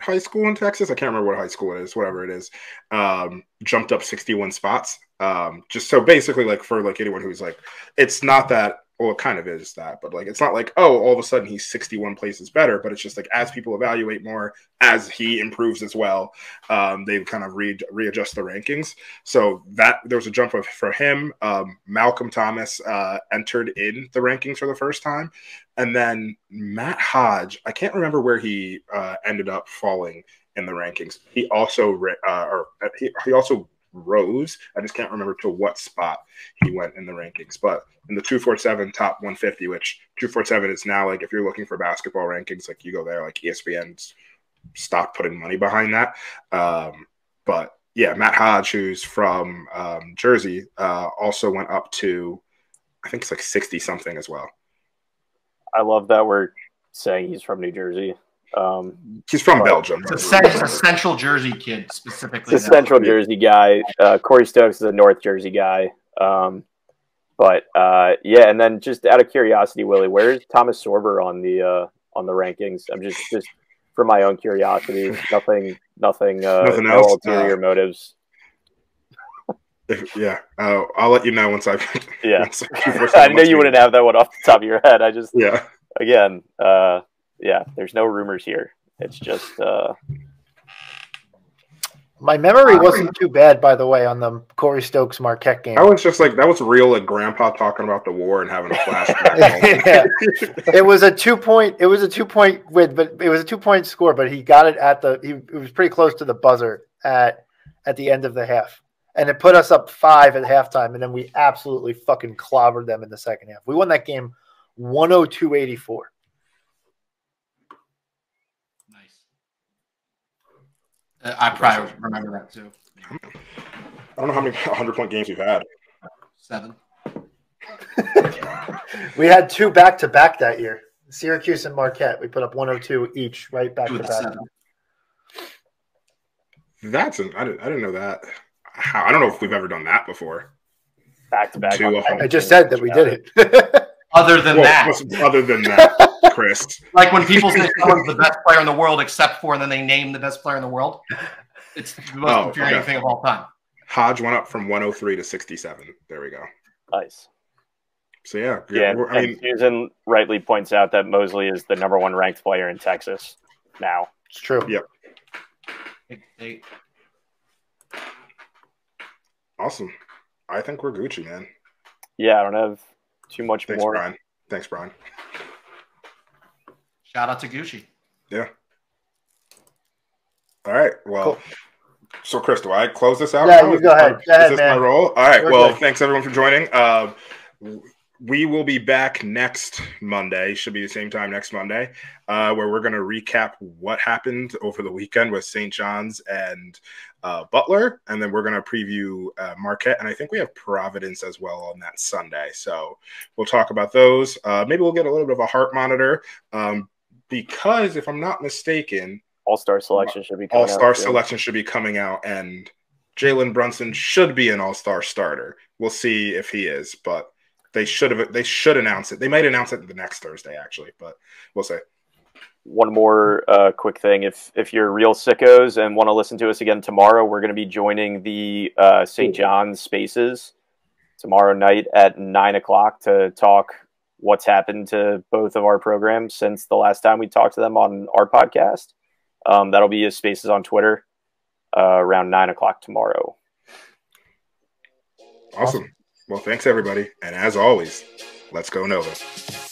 High School in Texas. I can't remember what high school it is, whatever it is. Um, jumped up 61 spots. Um, just so basically, like for like anyone who's like, it's not that. Well, it kind of is that, but like it's not like oh, all of a sudden he's 61 places better. But it's just like as people evaluate more, as he improves as well, um, they kind of re- readjust the rankings. So that there was a jump of, for him. Um, Malcolm Thomas uh, entered in the rankings for the first time, and then Matt Hodge. I can't remember where he uh, ended up falling in the rankings. He also uh, or uh, he, he also rose. I just can't remember to what spot he went in the rankings, but in the 247 top 150, which 247 is now like if you're looking for basketball rankings, like you go there, like ESPN's stopped putting money behind that. Um, but yeah, Matt Hodge, who's from um, Jersey, uh, also went up to I think it's like 60 something as well. I love that we're saying he's from New Jersey. Um, He's from Belgium. It's a, it's a Central Jersey kid specifically. He's a Central Jersey guy. Uh, Corey Stokes is a North Jersey guy. Um, but uh, yeah, and then just out of curiosity, Willie, where's Thomas Sorber on the uh, on the rankings? I'm just just for my own curiosity. Nothing, nothing, uh, Nothing no ulterior Uh, motives. If- yeah, uh, I'll let you know once I. Yeah. [laughs] once 247 I [laughs] know you wouldn't have that one off the top of your head. I just Yeah, again, uh, yeah, there's no rumors here. It's just uh, My memory wasn't too bad, by the way, on the Corey Stokes Marquette game. I was just like that was real, like Grandpa talking about the war and having a flashback. [laughs] yeah. It was a two point. It was a two point win, but it was a two point score. But he got it at the. He it was pretty close to the buzzer at at the end of the half, and it put us up five at halftime. And then we absolutely fucking clobbered them in the second half. We won that game 102-84. Nice. Uh, I probably remember that too. I don't know how many [laughs] 100 point games we've had. Seven. [laughs] We had two back to back that year. Syracuse and Marquette. We put up 102 each, right back to back. That's an, I didn't I didn't know that. How, I don't know if we've ever done that before. back to back. Two of them. I just said that we did it. [laughs] Other than Well, that, other than that, [laughs] Chris. like when people say someone's the best player in the world, except for, and then they name the best player in the world, it's the most Oh, infuriating okay. thing of all time. Hodge went up from 103 to 67. There we go. Nice. So yeah, Yeah, we're- I and mean, Susan rightly points out that Moseley is the number one ranked player in Texas now. it's true. Yep. They- they- awesome. I think we're Gucci, man. Yeah, I don't have too much Thanks, more. Brian. Thanks, Brian. shout out to Gucci. Yeah. All right. Well, Cool. so Chris, do I close this out? Yeah, now? you Is go this ahead. my- Go ahead, is this my role? All right. You're well, good. thanks everyone for joining. Uh, we will be back next Monday. Should be the same time next Monday, uh, where we're going to recap what happened over the weekend with St. John's and uh, Butler, and then we're going to preview uh, Marquette, and I think we have Providence as well on that Sunday. So we'll talk about those. Uh, maybe we'll get a little bit of a heart monitor um, because, if I'm not mistaken, All star selection should be coming All Star selection should be coming out, and Jalen Brunson should be an All Star starter. We'll see if he is, but they should have they should announce it. They might announce it the next Thursday actually, but we'll see. One more uh, quick thing: if if you're real sickos and want to listen to us again tomorrow, we're going to be joining the uh, St. John's Spaces tomorrow night at nine o'clock to talk what's happened to both of our programs since the last time we talked to them on our podcast. Um, that'll be a Spaces on Twitter uh, around nine o'clock tomorrow. Awesome. Well, thanks everybody, and as always, let's go Nova.